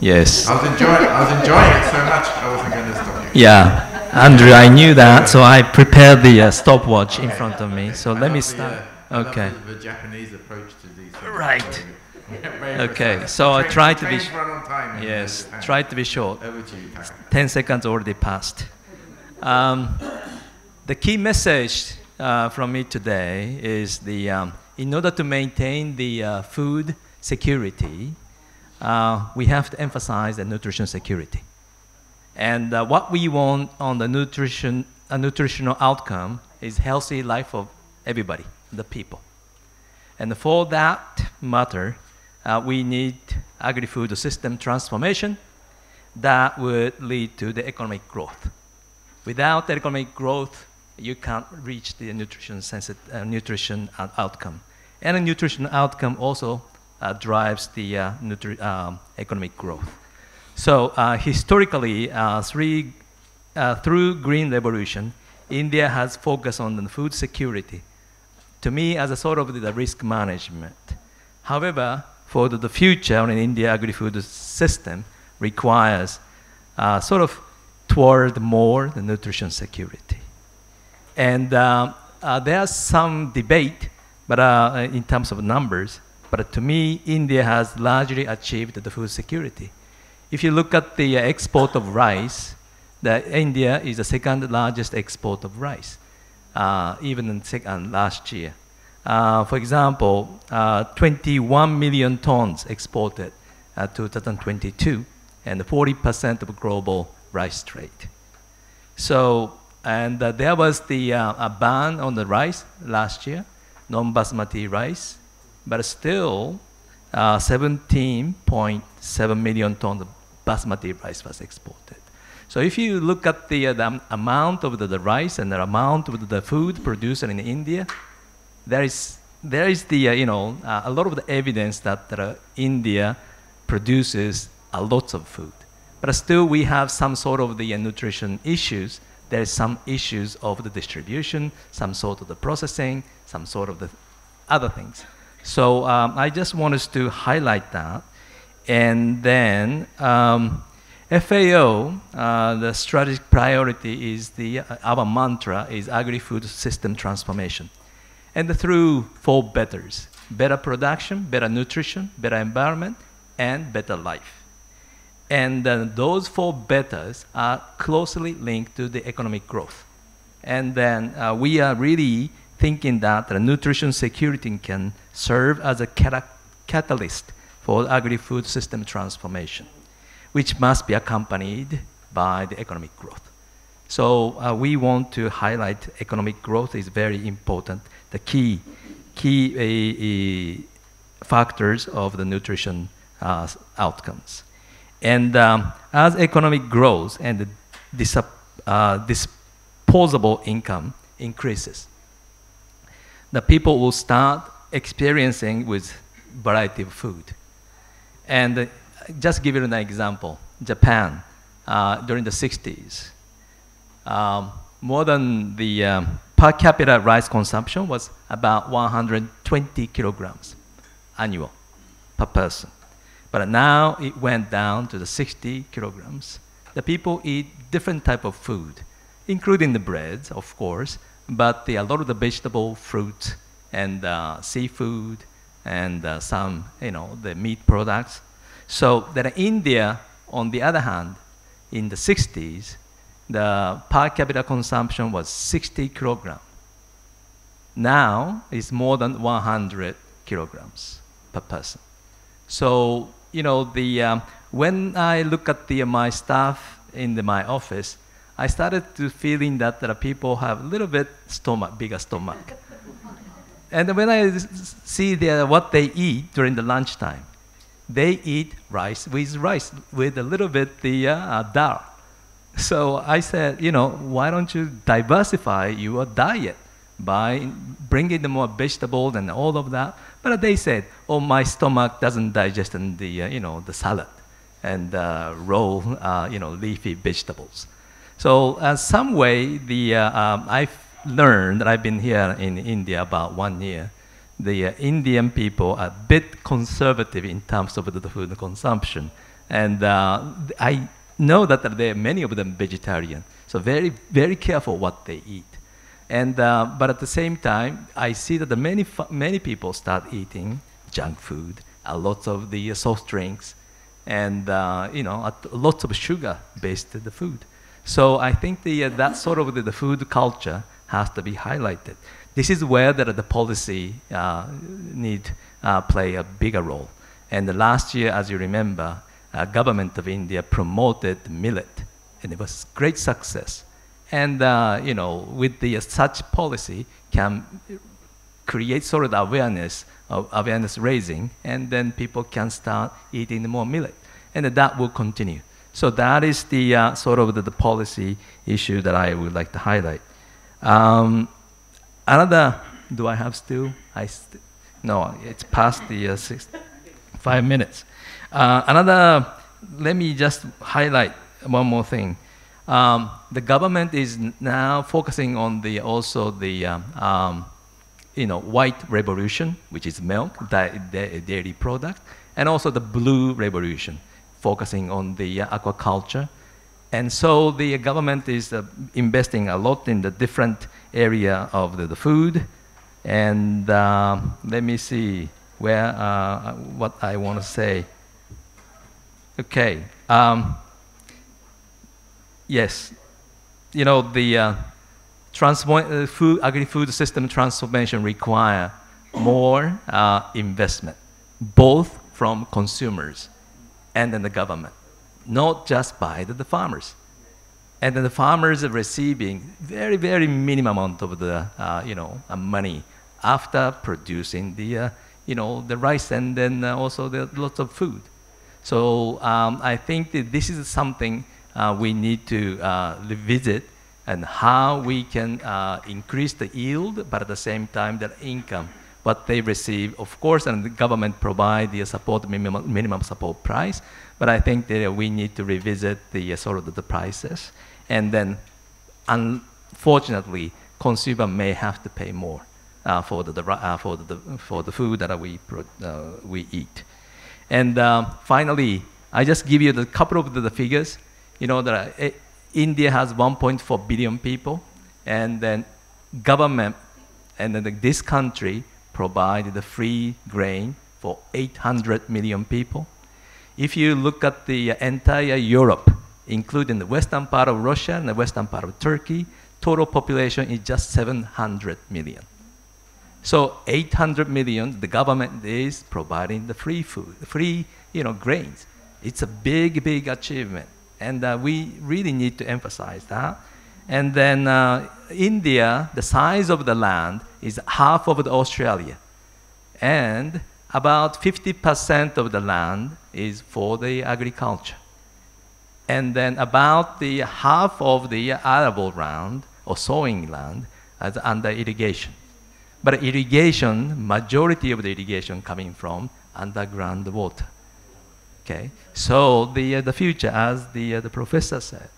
Yes. I was enjoying. I was enjoying it so much. I wasn't going to stop you. Yeah, Andrew, I knew that, so I prepared the uh, stopwatch in front of me. So I let me start. The, uh, okay. The, the, Japanese approach to these. Right. Okay. So I tried to be. trains run on time yes. Try to be short. Over to you, 10 seconds already passed. Um, the key message uh, from me today is the um, in order to maintain the uh, food security, uh, we have to emphasize the nutrition security. And uh, what we want on the nutrition, a nutritional outcome is healthy life of everybody, the people. And for that matter, uh, we need agri-food system transformation that would lead to the economic growth. Without economic growth, you can't reach the nutrition, sensit- uh, nutrition outcome. And a nutrition outcome also uh, drives the uh, um, economic growth. So uh, historically, uh, three, uh, through Green Revolution, India has focused on the food security. To me, as a sort of the risk management. However, for the, the future an India agri-food system requires uh, sort of toward more the nutrition security. And uh, uh, there's some debate, but uh, in terms of numbers. But to me, India has largely achieved the food security. If you look at the export of rice, the India is the second largest export of rice, uh, even second last year. Uh, for example, uh, 21 million tons exported uh, 2022, and 40% of global rice trade. So, and uh, there was the uh, a ban on the rice last year, non-basmati rice, but still uh, 17.7 million tons of basmati rice was exported. So if you look at the, uh, the amount of the, the rice and the amount of the food produced in India, there is there is the uh, you know uh, a lot of the evidence that uh, India produces a lot of food, but still we have some sort of the nutrition issues. There is some issues of the distribution, some sort of the processing, some sort of the other things. So um, I just want us to highlight that, and then. Um, FAO, uh, the strategic priority is the, uh, our mantra is agri-food system transformation. And through four betters, better production, better nutrition, better environment, and better life. And those four betters are closely linked to the economic growth. And then uh, we are really thinking that the nutrition security can serve as a cata- catalyst for agri-food system transformation which must be accompanied by the economic growth. So uh, we want to highlight economic growth is very important, the key, key uh, uh, factors of the nutrition uh, outcomes. And um, as economic grows and the uh, disposable income increases, the people will start experiencing with variety of food. And uh, just give you an example. Japan, uh, during the 60s, um, more than the um, per capita rice consumption was about 120 kilograms annual per person. But now it went down to the 60 kilograms. The people eat different type of food, including the breads, of course, but the, a lot of the vegetable, fruit, and uh, seafood, and uh, some, you know, the meat products. So that India, on the other hand, in the 60s, the per capita consumption was 60 kilograms. Now it's more than 100 kilograms per person. So you know the um, when I look at the my staff in the, my office, I started to feeling that the people have a little bit stomach, bigger stomach. and when I see the, what they eat during the lunchtime, they eat rice with rice with a little bit the uh, dal. So I said, you know, why don't you diversify your diet by bringing in more vegetables and all of that? But they said, oh, my stomach doesn't digest in the, uh, you know, the salad and uh, raw, uh, you know, leafy vegetables. So uh, some way, the, uh, um, I've learned that I've been here in India about one year. The uh, Indian people are a bit conservative in terms of the food consumption. And uh, I know that there are many of them vegetarian. So very, very careful what they eat. And, uh, but at the same time, I see that many, many people start eating junk food, a lot of the soft drinks, and uh, you know, lots of sugar-based the food. So I think the, uh, that sort of the, the, food culture has to be highlighted. This is where the, the policy uh, need uh, play a bigger role. And last year, as you remember, uh, government of India promoted millet, and it was great success. And uh, you know, with the uh, such policy, can create sort of awareness of awareness raising, and then people can start eating more millet, and that will continue. So that is the uh, sort of the, the, policy issue that I would like to highlight. Um, another, do I have still? I st no, it's past the uh, six, five minutes. Uh, another, let me just highlight one more thing. Um, the government is now focusing on the also the um, um, you know white revolution, which is milk, dairy product, and also the blue revolution, focusing on the uh, aquaculture. And so the government is uh, investing a lot in the different area of the, the food. And uh, let me see where uh, what I want to say. Okay. Um, yes. You know, the uh, uh, food, agri-food system transformation require more uh, investment, both from consumers and then the government, not just by the, the farmers. And then the farmers are receiving very, very minimum amount of the, uh, you know, uh, money after producing the, uh, you know, the rice and then also the lots of food. So um, I think that this is something uh, we need to uh, revisit and how we can uh, increase the yield, but at the same time the income, what they receive, of course, and the government provide the support minimum, minimum support price, but I think that we need to revisit the uh, sort of the prices, and then unfortunately, consumer may have to pay more uh, for the, the uh, for the for the food that we we eat. And finally, I just give you a couple of the, figures. You know that uh, India has 1.4 billion people, and then government and then this country provided the free grain for 800 million people. If you look at the entire Europe, including the western part of Russia and the western part of Turkey, total population is just 700 million. So 800 million, the government is providing the free food, free you know, grains. It's a big, big achievement. And uh, we really need to emphasize that. And then uh, India, the size of the land is half of the Australia. And about 50% of the land is for the agriculture. And then about the half of the arable land or sowing land is under irrigation. But irrigation, majority of the irrigation coming from underground water. Okay, so the, uh, the future, as the, uh, the professor said,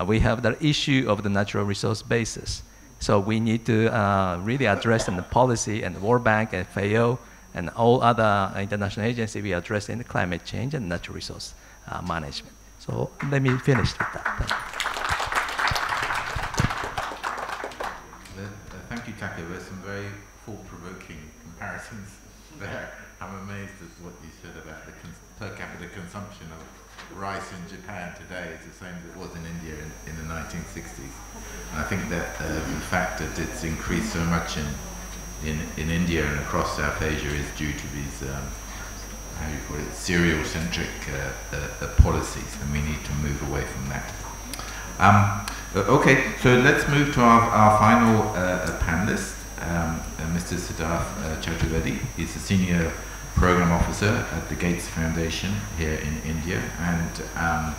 uh, we have the issue of the natural resource basis. So we need to uh, really address in the policy and the World Bank and FAO and all other international agencies we address in the climate change and natural resource uh, management. So let me finish with that. Thank you, Taka, there's some very thought-provoking comparisons there. I'm amazed at what you per capita consumption of rice in Japan today is the same as it was in India in, in the 1960s. And I think that the fact that it's increased so much in, in, in India and across South Asia is due to these, um, how you call it, cereal-centric uh, uh, uh policies, and we need to move away from that. Um, uh, okay, so let's move to our, our final uh, uh panelist, um, Mr. Siddharth uh, Chaturvedi. He's a senior program officer at the Gates Foundation here in India, and um,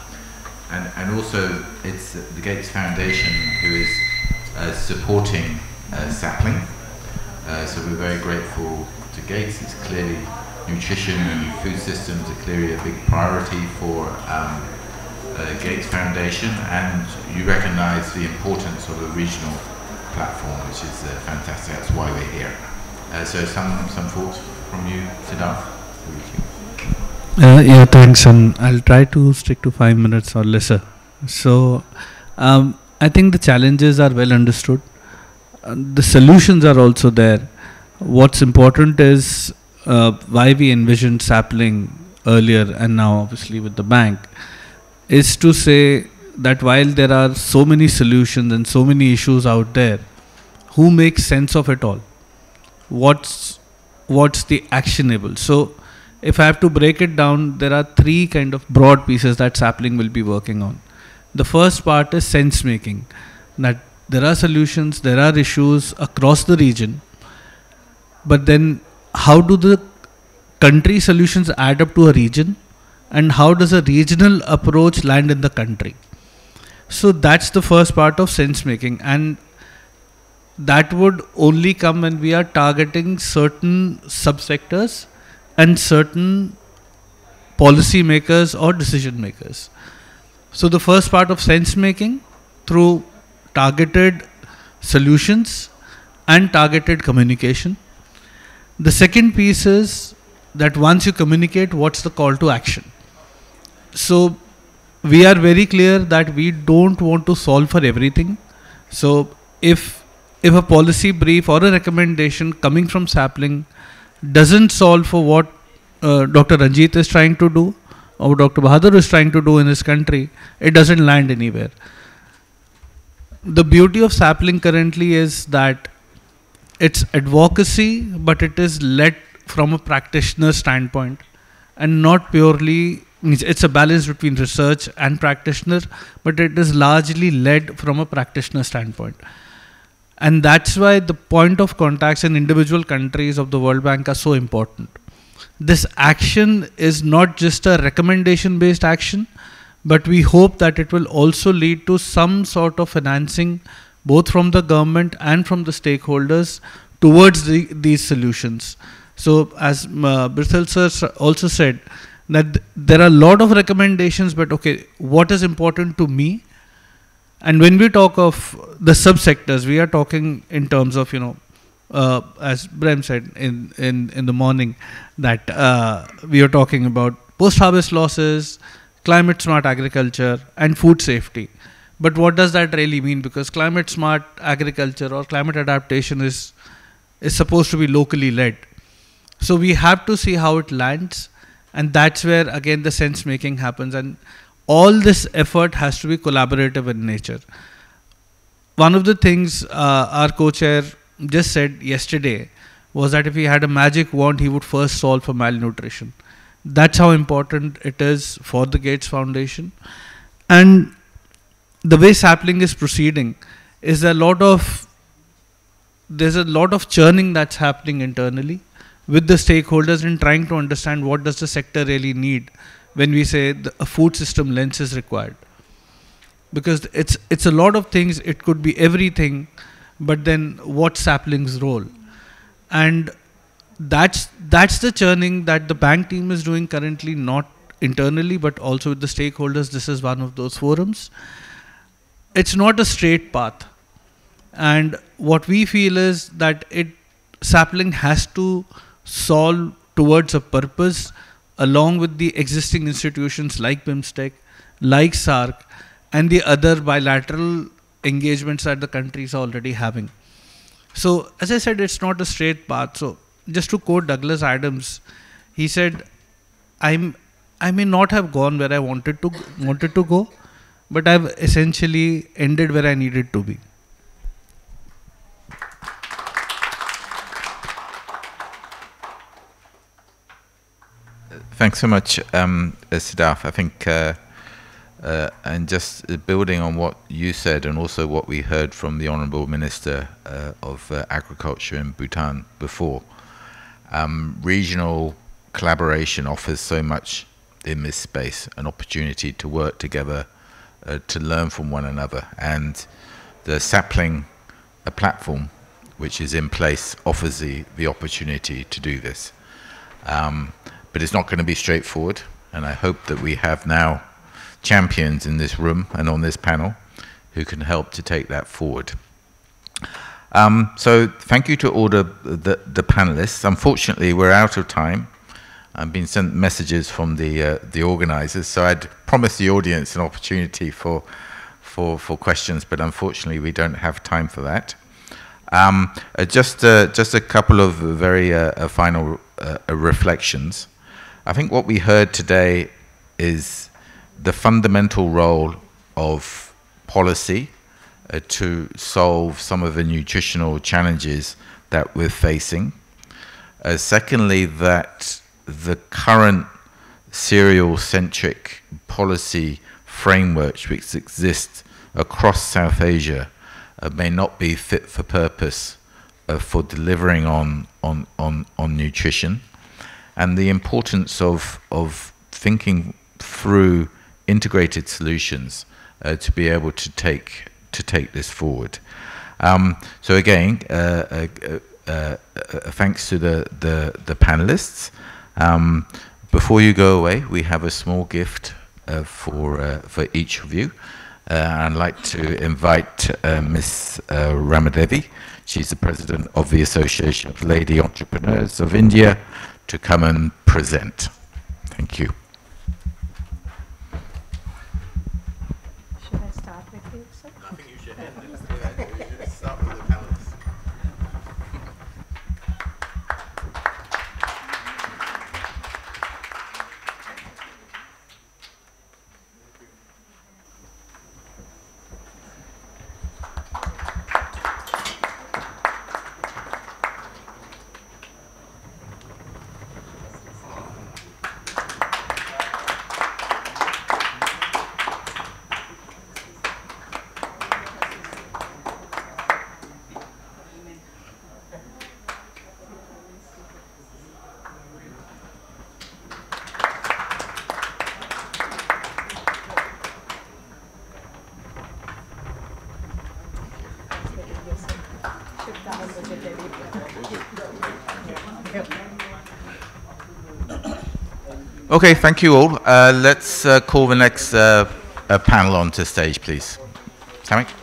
and, and also it's the Gates Foundation who is uh, supporting uh, Sapling. Uh, so we're very grateful to Gates. It's clearly nutrition and food systems are clearly a big priority for um, uh, Gates Foundation, and you recognise the importance of a regional platform, which is uh, fantastic. That's why we're here. Uh, so some some thoughts from you, Siddharth? Uh, yeah, thanks, and I'll try to stick to five minutes or lesser. So, um, I think the challenges are well understood. Uh, the solutions are also there. What's important is uh, why we envisioned Sapling earlier and now, obviously, with the bank, is to say that while there are so many solutions and so many issues out there, who makes sense of it all? What's what's the actionable? So, if I have to break it down, there are three kind of broad pieces that Sapling will be working on. The first part is sense making, that there are solutions, there are issues across the region, but then how do the country solutions add up to a region, and how does a regional approach land in the country? So that's the first part of sense making, and that would only come when we are targeting certain subsectors and certain policy makers or decision makers. So the first part of sense making through targeted solutions and targeted communication. The second piece is that once you communicate, what's the call to action? So we are very clear that we don't want to solve for everything. So if if a policy brief or a recommendation coming from Sapling doesn't solve for what uh, Dr. Ranjit is trying to do or Dr. Bahadur is trying to do in his country, it doesn't land anywhere. The beauty of Sapling currently is that it's advocacy, but it is led from a practitioner standpoint and not purely it's a balance between research and practitioner, but it is largely led from a practitioner standpoint. And that's why the point of contacts in individual countries of the World Bank are so important. This action is not just a recommendation based action, but we hope that it will also lead to some sort of financing both from the government and from the stakeholders towards the, these solutions. So, as uh, Birthal sir also said, that th there are a lot of recommendations, but okay, what is important to me and when we talk of the subsectors, we are talking in terms of, you know, uh, as Brem said in, in, in the morning, that uh, we are talking about post harvest losses, climate smart agriculture, and food safety. But what does that really mean? Because climate smart agriculture or climate adaptation is, is supposed to be locally led. So we have to see how it lands, and that's where again the sense making happens. And all this effort has to be collaborative in nature. One of the things uh, our co-chair just said yesterday was that if he had a magic wand, he would first solve for malnutrition. That's how important it is for the Gates Foundation. And the way Sapling is proceeding is a lot of there's a lot of churning that's happening internally with the stakeholders in trying to understand what does the sector really need when we say the, a food system lens is required. Because it's it's a lot of things it could be everything but then what Sapling's role? And that's that's the churning that the bank team is doing currently not internally but also with the stakeholders. This is one of those forums. It's not a straight path. And what we feel is that it Sapling has to solve towards a purpose along with the existing institutions like BIMSTEC, like SAARC, and the other bilateral engagements that the countries are already having. So, as I said, it's not a straight path. So, just to quote Douglas Adams, he said, "I'm, I may not have gone where I wanted to wanted to go, but I've essentially ended where I needed to be." Thanks so much, um, Siddharth. I think, uh, uh, and just building on what you said and also what we heard from the Honourable Minister uh, of uh, Agriculture in Bhutan before, um, regional collaboration offers so much in this space, an opportunity to work together uh, to learn from one another. And the Sapling a platform which is in place offers the, the opportunity to do this. Um, but it's not going to be straightforward, and I hope that we have now champions in this room and on this panel who can help to take that forward. Um, so thank you to all the, the, the, panelists. Unfortunately, we're out of time. I've been sent messages from the, uh, the organizers, so I'd promised the audience an opportunity for, for, for questions, but unfortunately we don't have time for that. Um, uh, just, uh, just a couple of very uh, uh final uh, reflections. I think what we heard today is the fundamental role of policy uh, to solve some of the nutritional challenges that we're facing. Uh, secondly, that the current cereal-centric policy framework which exists across South Asia uh, may not be fit for purpose uh, for delivering on, on, on, on nutrition and the importance of, of thinking through integrated solutions uh, to be able to take to take this forward. Um, so again, uh, uh, uh, uh thanks to the the, the panelists. Um, before you go away, we have a small gift uh, for for each of you. I'd like to invite Ms. Ramadevi. She's the president of the Association of Lady Entrepreneurs of India to come and present. Thank you. Okay, thank you all. Uh, let's uh, call the next uh, uh panel on to stage, please. Samik?